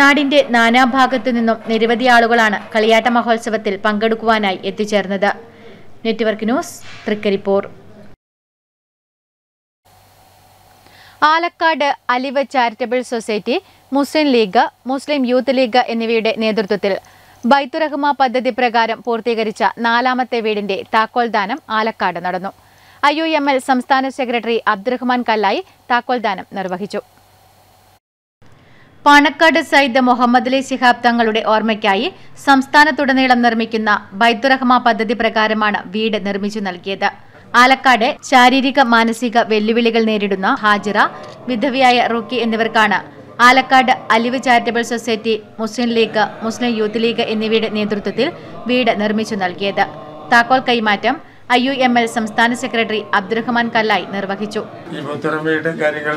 നാടിന്റെ നാനാഭാഗത്തു നിന്നും നിരവധി ആളുകളാണ് കളിയാട്ട മഹോത്സവത്തിൽ പങ്കെടുക്കുവാനായി എത്തിച്ചേർന്നത്. Network news Trikaripur. Alakkad Aliva charitable society Muslim league Muslim youth league എന്നിവയുടെ നേതൃത്വത്തിൽ ബൈത്തുറഹ്മ പദ്ധതി പ്രകാരം പൂർത്തീകരിച്ച നാലാമത്തെ വീടിന്റെ താക്കോൽദാനം ആലക്കാട് നടന്നു. ഐ യു എം എൽ സംസ്ഥാന സെക്രട്ടറി അബ്ദുറഹ്മാൻ കല്ലായി താക്കോൽദാനം നിർവഹിച്ചു. പാണക്കാട് സയ്യിദ് മുഹമ്മദ് അലി ശിഹാബ് തങ്ങളുടെ ഓർമ്മയ്ക്കായി സംസ്ഥാനത്തുടനീളം നിർമ്മിക്കുന്ന ബൈത്തുറഹ്മ പദ്ധതി പ്രകാരമാണ് വീട് നിർമ്മിച്ചു നൽകിയത്. ആലക്കാട് ശാരീരിക മാനസിക വെല്ലുവിളികൾ നേരിടുന്ന ഹാജിറ വിധവയായ റോക്കി എന്നിവർക്കാണ് Alakkad Aliv charitable society Muslim league Muslim youth league എന്നിവയുടെ നേതൃത്വത്തിൽ വീട് നിർമ്മിച്ചു നൽകിയത്. താക്കോൽ കൈമാറ്റം ഐ യു എം എൽ സംസ്ഥാന സെക്രട്ടറി അബ്ദുറഹ്മാൻ കല്ലായി നിർവഹിച്ചു. ഈ മുത്തരമ്മയുടെ കാര്യങ്ങൾ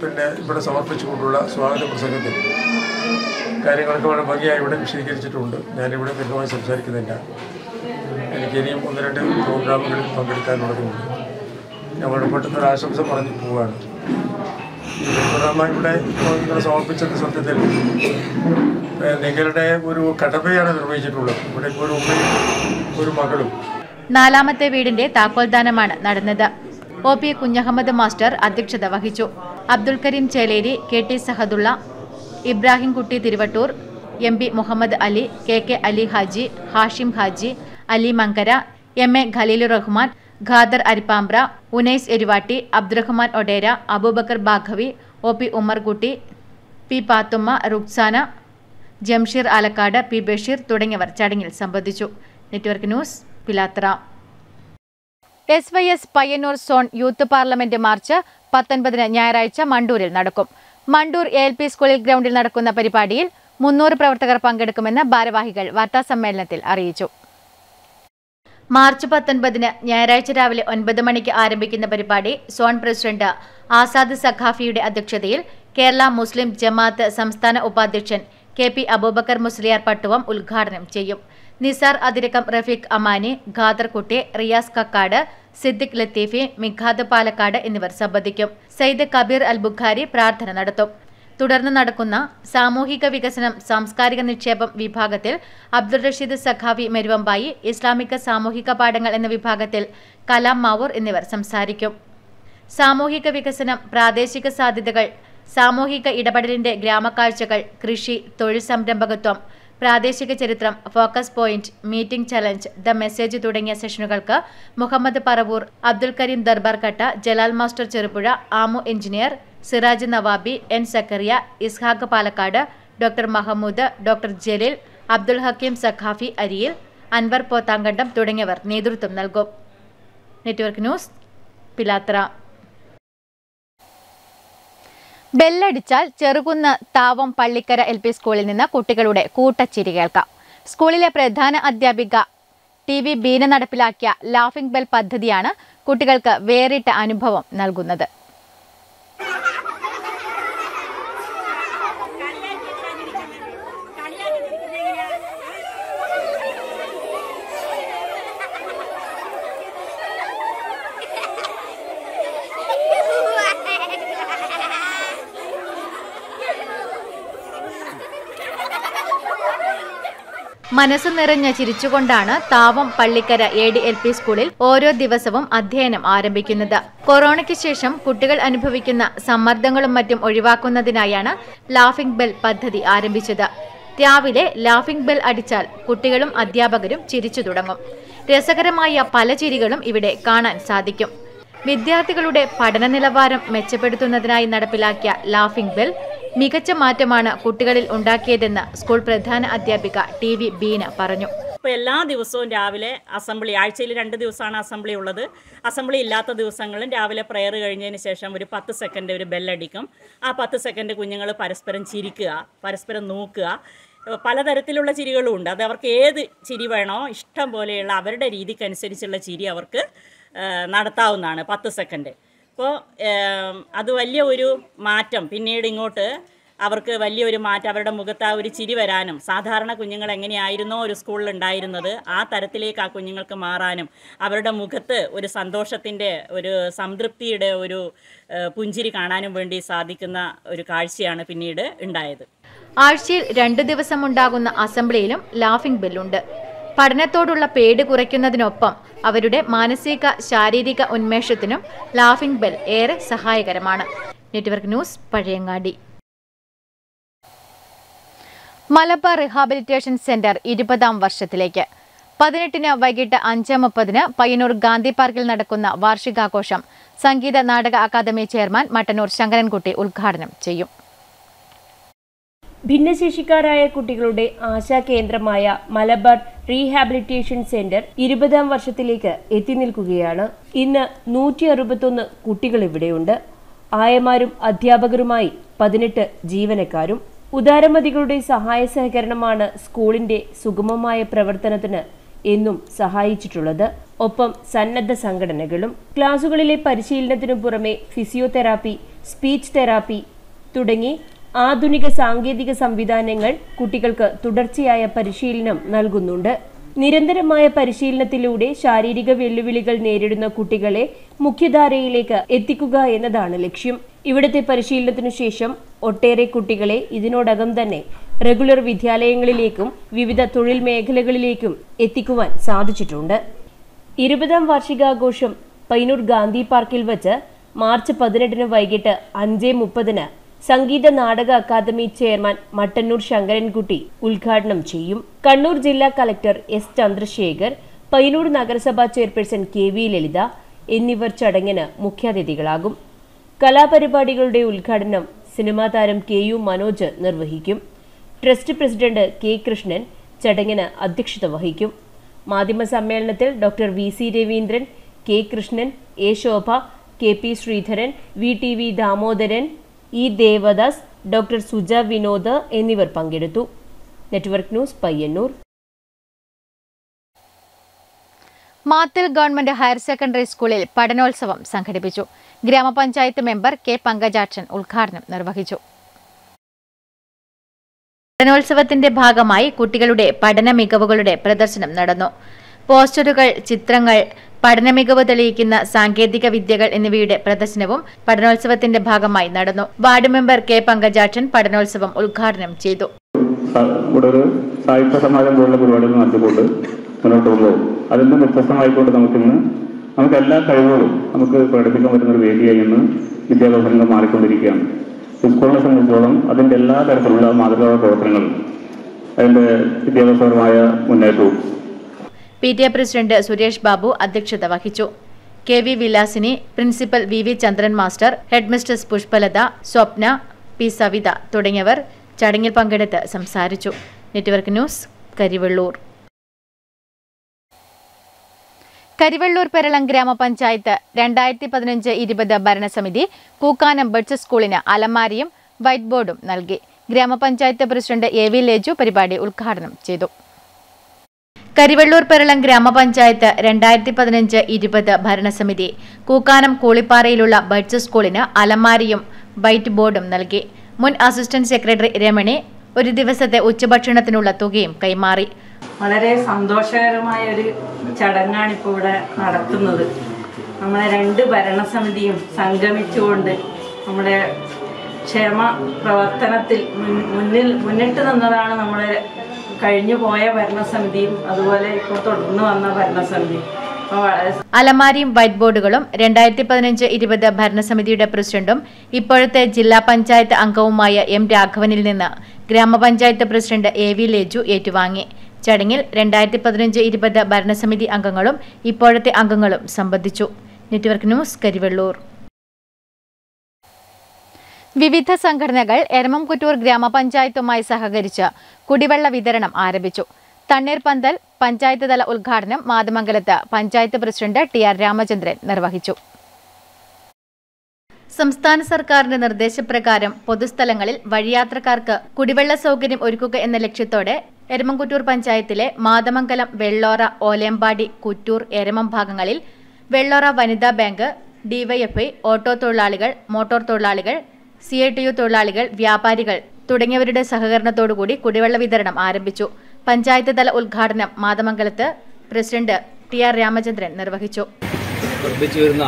പിന്നെ ഇവിടെ സമർപ്പിച്ചുകൊണ്ടുള്ള സ്വാഗത പ്രസംഗത്തിൽ കാര്യങ്ങളൊക്കെ വളരെ ഭംഗിയായി ഇവിടെ വിശദീകരിച്ചിട്ടുണ്ട്. ഞാനിവിടെ ദീർഘമായി സംസാരിക്കുന്നില്ല. എനിക്ക് ഇനിയും ഒന്ന് രണ്ട് പ്രോഗ്രാമുകളിൽ പങ്കെടുക്കാനുള്ളതുകൊണ്ട് ഞാൻ വളരെ പെട്ടെന്ന് ഒരു ആശംസ പറഞ്ഞു പോവുകയാണ് ഇവിടെ നിങ്ങളെ സമർപ്പിച്ചത് സത്യത്തിൽ നിങ്ങളുടെ ഒരു കടമയാണ് നിർവഹിച്ചിട്ടുള്ളത്. ഇവിടെ ഒരു ഉമ്മയും ഒരു മകളും. നാലാമത്തെ വീടിന്റെ താക്കോൽദാനമാണ് നടന്നത്. ഒ പി കുഞ്ഞഹമ്മദ് മാസ്റ്റർ അധ്യക്ഷത വഹിച്ചു. Abdul Kareem Cheleri K T Sahadulla Ibrahim Kutty Thiruvattoor M P Muhammad Ali K K Ali Haji Hashim Haji Ali Mankara M A Khaleelu Rahman Khader Arippambra Unais Eruvatti Abdurahman Odera Aboobacker Baghavi O P Ummerkutty P Pathumma Ruksana Jamsheer Alakkad P Basheer തുടങ്ങിയവർ ചടങ്ങിൽ സംബന്ധിച്ചു. Network news Pilathara. S Y S Payyanur zone youth parliament March പത്തൊൻപതിന് ഞായറാഴ്ച മണ്ടൂരിൽ നടക്കും. Mandur A L P സ്കൂളിൽ ഗ്രൗണ്ടിൽ നടക്കുന്ന പരിപാടിയിൽ മുന്നൂറ് പ്രവർത്തകർ പങ്കെടുക്കുമെന്ന് ഭാരവാഹികൾ വാർത്താസമ്മേളനത്തിൽ അറിയിച്ചു. മാർച്ച് പത്തൊൻപതിന് ഞായറാഴ്ച രാവിലെ ഒൻപത് മണിക്ക് ആരംഭിക്കുന്ന പരിപാടി സോൺ പ്രസിഡന്റ് ആസാദ് സഖാഫിയുടെ അധ്യക്ഷതയിൽ കേരള മുസ്ലിം ജമാഅത്ത് സംസ്ഥാന ഉപാധ്യക്ഷൻ കെ പി അബൂബക്കർ മുസ്ലിയാർ പട്ടുവം ഉദ്ഘാടനം ചെയ്യും. നിസാർ അതിരക്കം റഫീഖ് അമാനി ഖാദർ കുട്ടി റിയാസ് കക്കാട് സിദ്ദിഖ് ലത്തീഫി മിഖാദ് പാലക്കാട് എന്നിവർ സംബന്ധിക്കും. സയ്യിദ് കബീർ അൽ ബുഖാരി പ്രാർത്ഥന നടത്തും. തുടർന്ന് നടക്കുന്ന സാമൂഹിക വികസനം സാംസ്കാരിക നിക്ഷേപം വിഭാഗത്തിൽ അബ്ദുൾ റഷീദ് സഖാവി മെരുവമ്പായി ഇസ്ലാമിക സാമൂഹിക പാഠങ്ങൾ എന്ന വിഭാഗത്തിൽ കലാം മാവൂർ എന്നിവർ സംസാരിക്കും. സാമൂഹിക വികസനം പ്രാദേശിക സാധ്യതകൾ സാമൂഹിക ഇടപെടലിന്റെ ഗ്രാമക്കാഴ്ചകൾ കൃഷി തൊഴിൽ സംരംഭകത്വം പ്രാദേശിക ചരിത്രം focus point meeting challenge the message തുടങ്ങിയ സെഷനുകൾക്ക് Muhammad Paravur Abdul Kareem Darbarkatta Jalal master Cherupuzha Amu engineer Siraj Navabi N Zakariya Ishaq Palakkad doctor Mahmood doctor Jaleel Abdul Hakeem Saqafi Ariyil Anwar Pothankandam തുടങ്ങിയവർ നേതൃത്വം നൽകും. Network news Pilathara. ബെല്ലടിച്ചാൽ Cherukunnu Thavam Pallikkara L P സ്കൂളിൽ നിന്ന് കുട്ടികളുടെ കൂട്ടച്ചിരി കേൾക്കാം. സ്കൂളിലെ പ്രധാന അധ്യാപിക ടി വി ബീന നടപ്പിലാക്കിയ ലാഫിംഗ് ബെൽ പദ്ധതിയാണ് കുട്ടികൾക്ക് വേറിട്ട അനുഭവം നൽകുന്നത്. മനസ്സ് നിറഞ്ഞ ചിരിച്ചുകൊണ്ടാണ് Thavam Pallikkara A D L P സ്കൂളിൽ ഓരോ ദിവസവും അധ്യയനം ആരംഭിക്കുന്നത്. കൊറോണയ്ക്ക് ശേഷം കുട്ടികൾ അനുഭവിക്കുന്ന സമ്മർദ്ദങ്ങളും മറ്റും ഒഴിവാക്കുന്നതിനായാണ് ലാഫിംഗ് ബെൽ പദ്ധതി ആരംഭിച്ചത്. രാവിലെ ലാഫിംഗ് ബെൽ അടിച്ചാൽ കുട്ടികളും അധ്യാപകരും ചിരിച്ചു തുടങ്ങും. രസകരമായ പല ചിരികളും ഇവിടെ കാണാൻ സാധിക്കും. വിദ്യാർത്ഥികളുടെ പഠന നിലവാരം മെച്ചപ്പെടുത്തുന്നതിനായി നടപ്പിലാക്കിയ ലാഫിംഗ് ബെൽ മികച്ച മാറ്റമാണ് കുട്ടികളിൽ ഉണ്ടാക്കിയതെന്ന് സ്കൂൾ പ്രധാന അധ്യാപിക ടി വി ബീന പറഞ്ഞു. ഇപ്പോൾ എല്ലാ ദിവസവും രാവിലെ അസംബ്ലി ആഴ്ചയിൽ രണ്ട് ദിവസമാണ് അസംബ്ലി ഉള്ളത്. അസംബ്ലി ഇല്ലാത്ത ദിവസങ്ങളും രാവിലെ പ്രെയർ കഴിഞ്ഞതിന് ശേഷം ഒരു പത്ത് സെക്കൻഡ് ഒരു ബെല്ലടിക്കും ആ പത്ത് സെക്കൻഡ് കുഞ്ഞുങ്ങൾ പരസ്പരം ചിരിക്കുക പരസ്പരം നോക്കുക. പലതരത്തിലുള്ള ചിരികളും ഉണ്ട്. അത് അവർക്ക് ഏത് ചിരി വേണോ ഇഷ്ടം പോലെയുള്ള അവരുടെ രീതിക്കനുസരിച്ചുള്ള ചിരി അവർക്ക് നടത്താവുന്നതാണ് പത്ത് സെക്കൻഡ് അപ്പോൾ അത് വലിയ ഒരു മാറ്റം. പിന്നീട് ഇങ്ങോട്ട് അവർക്ക് വലിയൊരു മാറ്റം അവരുടെ മുഖത്ത് ആ ഒരു ചിരി വരാനും സാധാരണ കുഞ്ഞുങ്ങൾ എങ്ങനെയായിരുന്നോ ഒരു സ്കൂളിൽ ഉണ്ടായിരുന്നത് ആ തരത്തിലേക്ക് ആ കുഞ്ഞുങ്ങൾക്ക് മാറാനും അവരുടെ മുഖത്ത് ഒരു സന്തോഷത്തിന്റെ ഒരു സംതൃപ്തിയുടെ ഒരു പുഞ്ചിരി കാണാനും വേണ്ടി സാധിക്കുന്ന ഒരു കാഴ്ചയാണ് പിന്നീട് ഉണ്ടായത്. ആഴ്ചയിൽ രണ്ട് ദിവസം ഉണ്ടാകുന്ന അസംബ്ലിയിലും ലാഫിംഗ് ബെല്ലുണ്ട്. പഠനത്തോടുള്ള പേടി കുറയ്ക്കുന്നതിനൊപ്പം അവരുടെ മാനസിക ശാരീരിക ഉന്മേഷത്തിനും ലാഫിംഗ് ബെൽ ഏറെ സഹായകരമാണ്. Network news Pazhayangadi. Malabar rehabilitation centre ഇരുപതാം വർഷത്തിലേക്ക്. പതിനെട്ടിന് വൈകിട്ട് അഞ്ച് മുപ്പതിന് പയ്യന്നൂർ ഗാന്ധി പാർക്കിൽ നടക്കുന്ന വാർഷികാഘോഷം സംഗീത നാടക അക്കാദമി ചെയർമാൻ മട്ടന്നൂർ ശങ്കരൻകുട്ടി ഉദ്ഘാടനം ചെയ്യും. ഭിന്നശേഷിക്കാരായ കുട്ടികളുടെ ആശാ കേന്ദ്രമായ മലബാർ റീഹാബിലിറ്റേഷൻ സെന്റർ ഇരുപതാം വർഷത്തിലേക്ക് എത്തി നിൽക്കുകയാണ്. ഇന്ന് നൂറ്റി അറുപത്തൊന്ന് കുട്ടികൾ ഇവിടെയുണ്ട്. ആയമാരും അധ്യാപകരുമായി പതിനെട്ട് ജീവനക്കാരും ഉദാരമതികളുടെ സഹായ സഹകരണമാണ് സ്കൂളിന്റെ സുഗമമായ പ്രവർത്തനത്തിന് എന്നും സഹായിച്ചിട്ടുള്ളത്. ഒപ്പം സന്നദ്ധ സംഘടനകളും ക്ലാസുകളിലെ പരിശീലനത്തിനു പുറമെ ഫിസിയോതെറാപ്പി സ്പീച്ച് തെറാപ്പി തുടങ്ങി ആധുനിക സാങ്കേതിക സംവിധാനങ്ങൾ കുട്ടികൾക്ക് തുടർച്ചയായ പരിശീലനം നൽകുന്നുണ്ട്. നിരന്തരമായ പരിശീലനത്തിലൂടെ ശാരീരിക വെല്ലുവിളികൾ നേരിടുന്ന കുട്ടികളെ മുഖ്യധാരയിലേക്ക് എത്തിക്കുക എന്നതാണ് ലക്ഷ്യം. ഇവിടുത്തെ പരിശീലനത്തിനു ശേഷം ഒട്ടേറെ കുട്ടികളെ ഇതിനോടകം തന്നെ റെഗുലർ വിദ്യാലയങ്ങളിലേക്കും വിവിധ തൊഴിൽ മേഖലകളിലേക്കും എത്തിക്കുവാൻ സാധിച്ചിട്ടുണ്ട്. ഇരുപതാം വാർഷികാഘോഷം പൈനൂർ ഗാന്ധി പാർക്കിൽ വച്ച് മാർച്ച് പതിനെട്ടിന് വൈകിട്ട് അഞ്ച് മുപ്പതിന് സംഗീത നാടക അക്കാദമി ചെയർമാൻ മട്ടന്നൂർ ശങ്കരൻകുട്ടി ഉദ്ഘാടനം ചെയ്യും. കണ്ണൂർ ജില്ലാ കളക്ടർ എസ് ചന്ദ്രശേഖർ പയ്യന്നൂർ നഗരസഭാ ചെയർപേഴ്സൺ കെ വി ലളിത എന്നിവർ ചടങ്ങിന് മുഖ്യാതിഥികളാകും. കലാപരിപാടികളുടെ ഉദ്ഘാടനം സിനിമാ താരം കെ യു മനോജ് നിർവഹിക്കും. ട്രസ്റ്റ് പ്രസിഡന്റ് കെ കൃഷ്ണൻ ചടങ്ങിന് അധ്യക്ഷത വഹിക്കും. മാധ്യമ സമ്മേളനത്തിൽ doctor V. C. Raveendran K Krishnan A Shobha K P Sreedharan V T V Damodaran E Devadas doctor Suja Vinod എന്നിവർ പങ്കെടുത്തു. Network news Payyanur. Mathil government higher secondary സ്കൂളിൽ പഠനോത്സവം സംഘടിപ്പിച്ചു. ഗ്രാമപഞ്ചായത്ത് മെമ്പർ കെ പങ്കജാക്ഷൻ ഉദ്ഘാടനം നിർവഹിച്ചു. പഠനോത്സവത്തിന്റെ ഭാഗമായി കുട്ടികളുടെ പഠന മികവുകളുടെ പ്രദർശനം നടന്നു. പോസ്റ്ററുകൾ ചിത്രങ്ങൾ പഠന മികവ് തെളിയിക്കുന്ന സാങ്കേതിക വിദ്യകൾ എന്നിവയുടെ പ്രദർശനവും പഠനോത്സവത്തിന്റെ ഭാഗമായി നടന്നു. വാർഡ് മെമ്പർ കെ പങ്കജാക്ഷൻ പഠനോത്സവം ഉദ്ഘാടനം ചെയ്തു. ഇവിടെ ഒരു സാഹിത്യ സമാജം പോലുള്ള പരിപാടികൾ നടത്തിക്കൊണ്ട് മുന്നോട്ട് കൊണ്ടുപോകും. അതിൽ നിന്ന് വ്യത്യസ്തമായിക്കൊണ്ട് നമുക്കിന്ന് നമുക്ക് എല്ലാ കഴിവുകളും നമുക്ക് പ്രകടിപ്പിക്കാൻ പറ്റുന്ന ഒരു വേദിയായി ഇന്ന് വിദ്യാഭ്യാസ രംഗം മാറിക്കൊണ്ടിരിക്കുകയാണ്. സ്കൂളിനെ സംബന്ധിച്ചോളം അതിന്റെ എല്ലാ തരത്തിലുള്ള മാതൃകാ പ്രവർത്തനങ്ങളും അതിന്റെ വിദ്യാഭ്യാസപരമായ മുന്നേറ്റവും P T A president Suresh Babu അധ്യക്ഷത വഹിച്ചു. K V Vilasini principal V V Chandran master head mistress Pushpalatha Swapna P Savitha തുടങ്ങിയവർ ചടങ്ങിൽ പങ്കെടുത്ത് സംസാരിച്ചു. Network news Karivellur. Karivellur Peralam ഗ്രാമപഞ്ചായത്ത് രണ്ടായിരത്തി പതിനഞ്ച് ഇരുപത് ഭരണസമിതി കൂക്കാനം ബഡ്സ് സ്കൂളിന് അലമാരിയും വൈറ്റ് ബോർഡും നൽകി. ഗ്രാമപഞ്ചായത്ത് പ്രസിഡന്റ് എ വി ലേജു പരിപാടി ഉദ്ഘാടനം ചെയ്തു. കരിവെള്ളൂർ പെരളം ഗ്രാമപഞ്ചായത്ത് രണ്ടായിരത്തി പതിനഞ്ച് ഇരുപത് ഭരണസമിതി. കൂക്കാനം കൂളിപ്പാറയിലുള്ള ബഡ്സ് സ്കൂളിന് അലമാരിയും വൈറ്റ് ബോർഡും നൽകി. മുൻ അസിസ്റ്റന്റ് സെക്രട്ടറി രമണി ഒരു ദിവസത്തെ ഉച്ചഭക്ഷണത്തിനുള്ള തുകയും കൈമാറി. വളരെ സന്തോഷകരമായ ഒരു ചടങ്ങാണ് ഇപ്പോൾ ഇവിടെ നടത്തുന്നത്. നമ്മളെ രണ്ട് ഭരണസമിതിയും സംഗമിച്ചുകൊണ്ട് നമ്മുടെ ക്ഷേമ പ്രവർത്തനത്തിൽ മുന്നിൽ മുന്നിട്ട് നിന്നതാണ് നമ്മുടെ കഴിഞ്ഞു പോയ ഭരണസമിതിയും അതുപോലെ ഇപ്പോൾ തുടർന്ന് വന്ന ഭരണസമിതിയും. അലമാരിയും വൈറ്റ് ബോർഡുകളും രണ്ടായിരത്തി പതിനഞ്ച് ഇരുപത് ഭരണസമിതിയുടെ പ്രസിഡന്റും ഇപ്പോഴത്തെ ജില്ലാ പഞ്ചായത്ത് അംഗവുമായ എം രാഘവനിൽ നിന്ന് ഗ്രാമപഞ്ചായത്ത് പ്രസിഡന്റ് എ വി ലേജു ഏറ്റുവാങ്ങി. ചടങ്ങിൽ രണ്ടായിരത്തി പതിനഞ്ച് ഇരുപത് ഭരണസമിതി അംഗങ്ങളും ഇപ്പോഴത്തെ അംഗങ്ങളും സംബന്ധിച്ചു. Network news Karivellur. വിവിധ സംഘടനകൾ എരമംകുറ്റൂർ ഗ്രാമപഞ്ചായത്തുമായി സഹകരിച്ച് കുടിവെള്ള വിതരണം ആരംഭിച്ചു. തണ്ണീർപന്തൽ പഞ്ചായത്ത് തല ഉദ്ഘാടനം മാതമംഗലത്ത് panchayat president T R Ramachandran നിർവഹിച്ചു. സംസ്ഥാന സർക്കാരിന്റെ നിർദ്ദേശപ്രകാരം പൊതുസ്ഥലങ്ങളിൽ വഴിയാത്രക്കാർക്ക് കുടിവെള്ള സൗകര്യം ഒരുക്കുക എന്ന ലക്ഷ്യത്തോടെ എരമംകുറ്റൂർ പഞ്ചായത്തിലെ മാതമംഗലം വെള്ളോറ ഓലേമ്പാടി കുറ്റൂർ എരമം ഭാഗങ്ങളിൽ വെള്ളോറ വനിതാ ബാങ്ക് ഡിവൈഎഫ്ഐ ഓട്ടോ തൊഴിലാളികൾ മോട്ടോർ തൊഴിലാളികൾ സി ഐ ടി യു തൊഴിലാളികൾ വ്യാപാരികൾ തുടങ്ങിയവരുടെ സഹകരണത്തോടുകൂടി കുടിവെള്ള വിതരണം ആരംഭിച്ചു. പഞ്ചായത്ത് തല ഉദ്ഘാടനം മാതമംഗലത്ത് പ്രസിഡന്റ് ടി ആർ രാമചന്ദ്രൻ നിർവഹിച്ചു. വർദ്ധിച്ചു വരുന്ന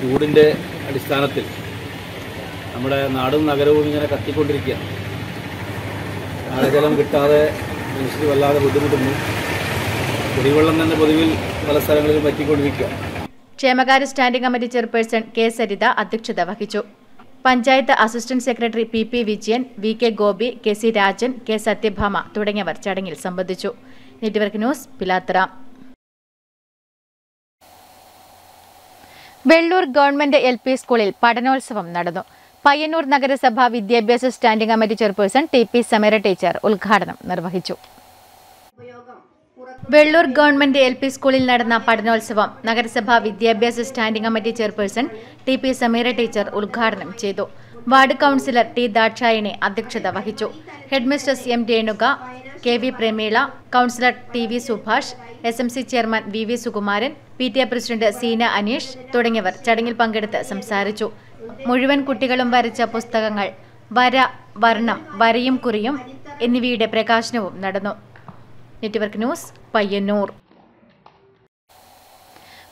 ചൂടിന്റെ അടിസ്ഥാനത്തിൽ നമ്മുടെ നാടും നഗരവും ഇങ്ങനെ കത്തിക്കൊണ്ടിരിക്കുകയാണ്. മഴജലം കിട്ടാതെ മനുഷ്യർ വല്ലാതെ ബുദ്ധിമുട്ടുന്നു. കുടിവെള്ളം തന്നെ പൊതുവിൽ പല സ്ഥലങ്ങളിലും പറ്റിക്കൊണ്ടിരിക്കുക ക്ഷേമകാര്യ standing committee chairperson K Saritha അധ്യക്ഷത വഹിച്ചു. Panchayat assistant secretary P P Vijayan V K Gopi K C Rajan K Sathyabhama തുടങ്ങിയവർ ചടങ്ങിൽ സംബന്ധിച്ചു. Network news Pilathara. Vellur government L P സ്കൂളിൽ പഠനോത്സവം നടന്നു. പയ്യന്നൂർ നഗരസഭ വിദ്യാഭ്യാസ standing committee chairperson T P Sameera teacher ഉദ്ഘാടനം നിർവഹിച്ചു. വെള്ളൂർ ഗവൺമെന്റ് എൽ പി സ്കൂളിൽ നടന്ന പഠനോത്സവം നഗരസഭാ വിദ്യാഭ്യാസ standing committee chairperson T P Sameera teacher ഉദ്ഘാടനം ചെയ്തു. വാർഡ് കൗൺസിലർ ടി ദാക്ഷായണി അധ്യക്ഷത വഹിച്ചു. Headmistress M Renuka K V Prameela councillor T V Subhash S M C chairman V V Sukumaran P T A president Seena Aneesh തുടങ്ങിയവർ ചടങ്ങിൽ പങ്കെടുത്ത് സംസാരിച്ചു. മുഴുവൻ കുട്ടികളും വരച്ച പുസ്തകങ്ങൾ വര വർണം വരയും കുറിയും എന്നിവയുടെ പ്രകാശനവും നടന്നു. Network news Payyanur.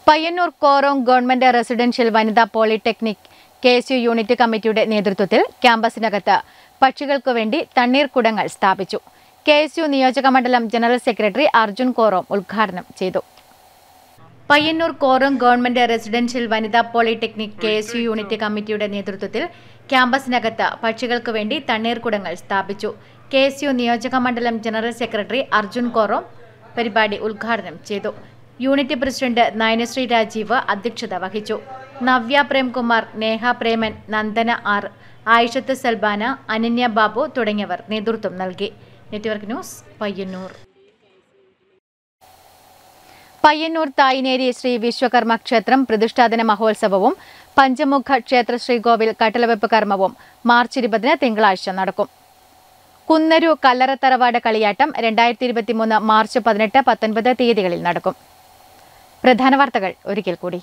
Payyanur Korom government residential വനിതാ polytechnic K S U unit കമ്മിറ്റിയുടെ നേതൃത്വത്തിൽ ക്യാമ്പസിനകത്ത് പക്ഷികൾക്കു വേണ്ടി തണ്ണീർക്കുടങ്ങൾ സ്ഥാപിച്ചു. കെ എസ് യു നിയോജക മണ്ഡലം ജനറൽ സെക്രട്ടറി അർജുൻ കോറോം ഉദ്ഘാടനം ചെയ്തു. പയ്യന്നൂർ കോറം ഗവൺമെന്റ് റെസിഡൻഷ്യൽ വനിതാ polytechnic K S U unit കമ്മിറ്റിയുടെ നേതൃത്വത്തിൽ ക്യാമ്പസിനകത്ത് പക്ഷികൾക്ക് വേണ്ടി തണ്ണീർക്കുടങ്ങൾ സ്ഥാപിച്ചു. കെ എസ് യു നിയോജക മണ്ഡലം ജനറൽ സെക്രട്ടറി അർജുൻ കോറോം പരിപാടി ഉദ്ഘാടനം ചെയ്തു. യൂണിറ്റ് പ്രസിഡന്റ് നയനശ്രീ രാജീവ് അധ്യക്ഷത വഹിച്ചു. നവ്യ പ്രേംകുമാർ നേഹ പ്രേമൻ നന്ദന ആർ ആയിഷത്ത് സൽബാന അനന്യ ബാബു തുടങ്ങിയവർ നേതൃത്വം നൽകി. Network news Payyanur. Payyanur Thayineri Shri Vishwakarma ക്ഷേത്രം പ്രതിഷ്ഠാദിന മഹോത്സവവും പഞ്ചമുഖ ക്ഷേത്ര ശ്രീകോവിൽ കട്ടലവെപ്പ് കർമ്മവും മാർച്ച് ഇരുപതിന് തിങ്കളാഴ്ച നടക്കും. കുന്നരു കല്ലറ തറവാട് കളിയാട്ടം രണ്ടായിരത്തി ഇരുപത്തിമൂന്ന് മാർച്ച് പതിനെട്ട് പത്തൊൻപത് തീയതികളിൽ നടക്കും. പ്രധാന വാർത്തകൾ ഒരിക്കൽ കൂടി.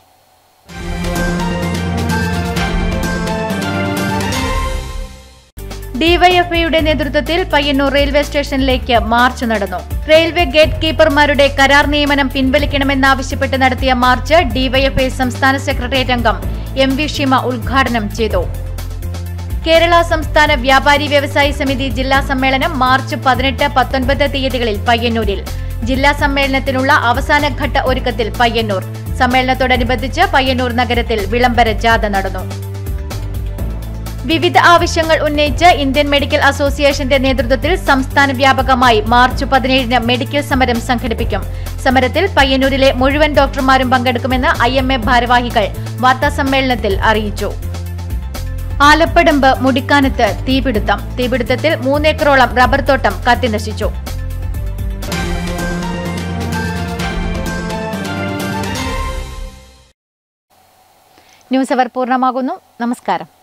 ഡിവൈഎഫ്ഐയുടെ നേതൃത്വത്തിൽ പയ്യന്നൂർ റെയിൽവേ സ്റ്റേഷനിലേക്ക് മാർച്ച് നടന്നു. റെയിൽവേ ഗേറ്റ് കീപ്പർമാരുടെ കരാർ നിയമനം പിൻവലിക്കണമെന്നാവശ്യപ്പെട്ട് നടത്തിയ മാർച്ച് ഡിവൈഎഫ്ഐ സംസ്ഥാന സെക്രട്ടേറിയറ്റ് അംഗം എം വി ഷിമ ഉദ്ഘാടനം ചെയ്തു. കേരള സംസ്ഥാന വ്യാപാരി വ്യവസായി സമിതി ജില്ലാ സമ്മേളനം മാർച്ച് പതിനെട്ട് പത്തൊൻപത് തീയതികളിൽ പയ്യന്നൂരിൽ. ജില്ലാ സമ്മേളനത്തിനുള്ള അവസാനഘട്ട ഒരുക്കത്തിൽ പയ്യന്നൂർ. സമ്മേളനത്തോടനുബന്ധിച്ച് പയ്യന്നൂർ നഗരത്തിൽ വിളംബര ജാഥ നടന്നു. വിവിധ ആവശ്യങ്ങൾ ഉന്നയിച്ച് ഇന്ത്യൻ മെഡിക്കൽ അസോസിയേഷന്റെ നേതൃത്വത്തിൽ സംസ്ഥാന വ്യാപകമായി മാർച്ച് പതിനേഴിന് മെഡിക്കൽ സമരം സംഘടിപ്പിക്കും. സമരത്തിൽ പയ്യന്നൂരിലെ മുഴുവൻ ഡോക്ടർമാരും പങ്കെടുക്കുമെന്ന് ഐ ഭാരവാഹികൾ വാർത്താസമ്മേളനത്തിൽ അറിയിച്ചു. ആലപ്പടമ്പ് മുടിക്കാനത്ത് തീപിടുത്തം. തീപിടുത്തത്തിൽ മൂന്നേക്കറോളം റബ്ബർ തോട്ടം കത്തിനശിച്ചു. ന്യൂസ് അവർ പൂർണമാകുന്നു. നമസ്കാരം.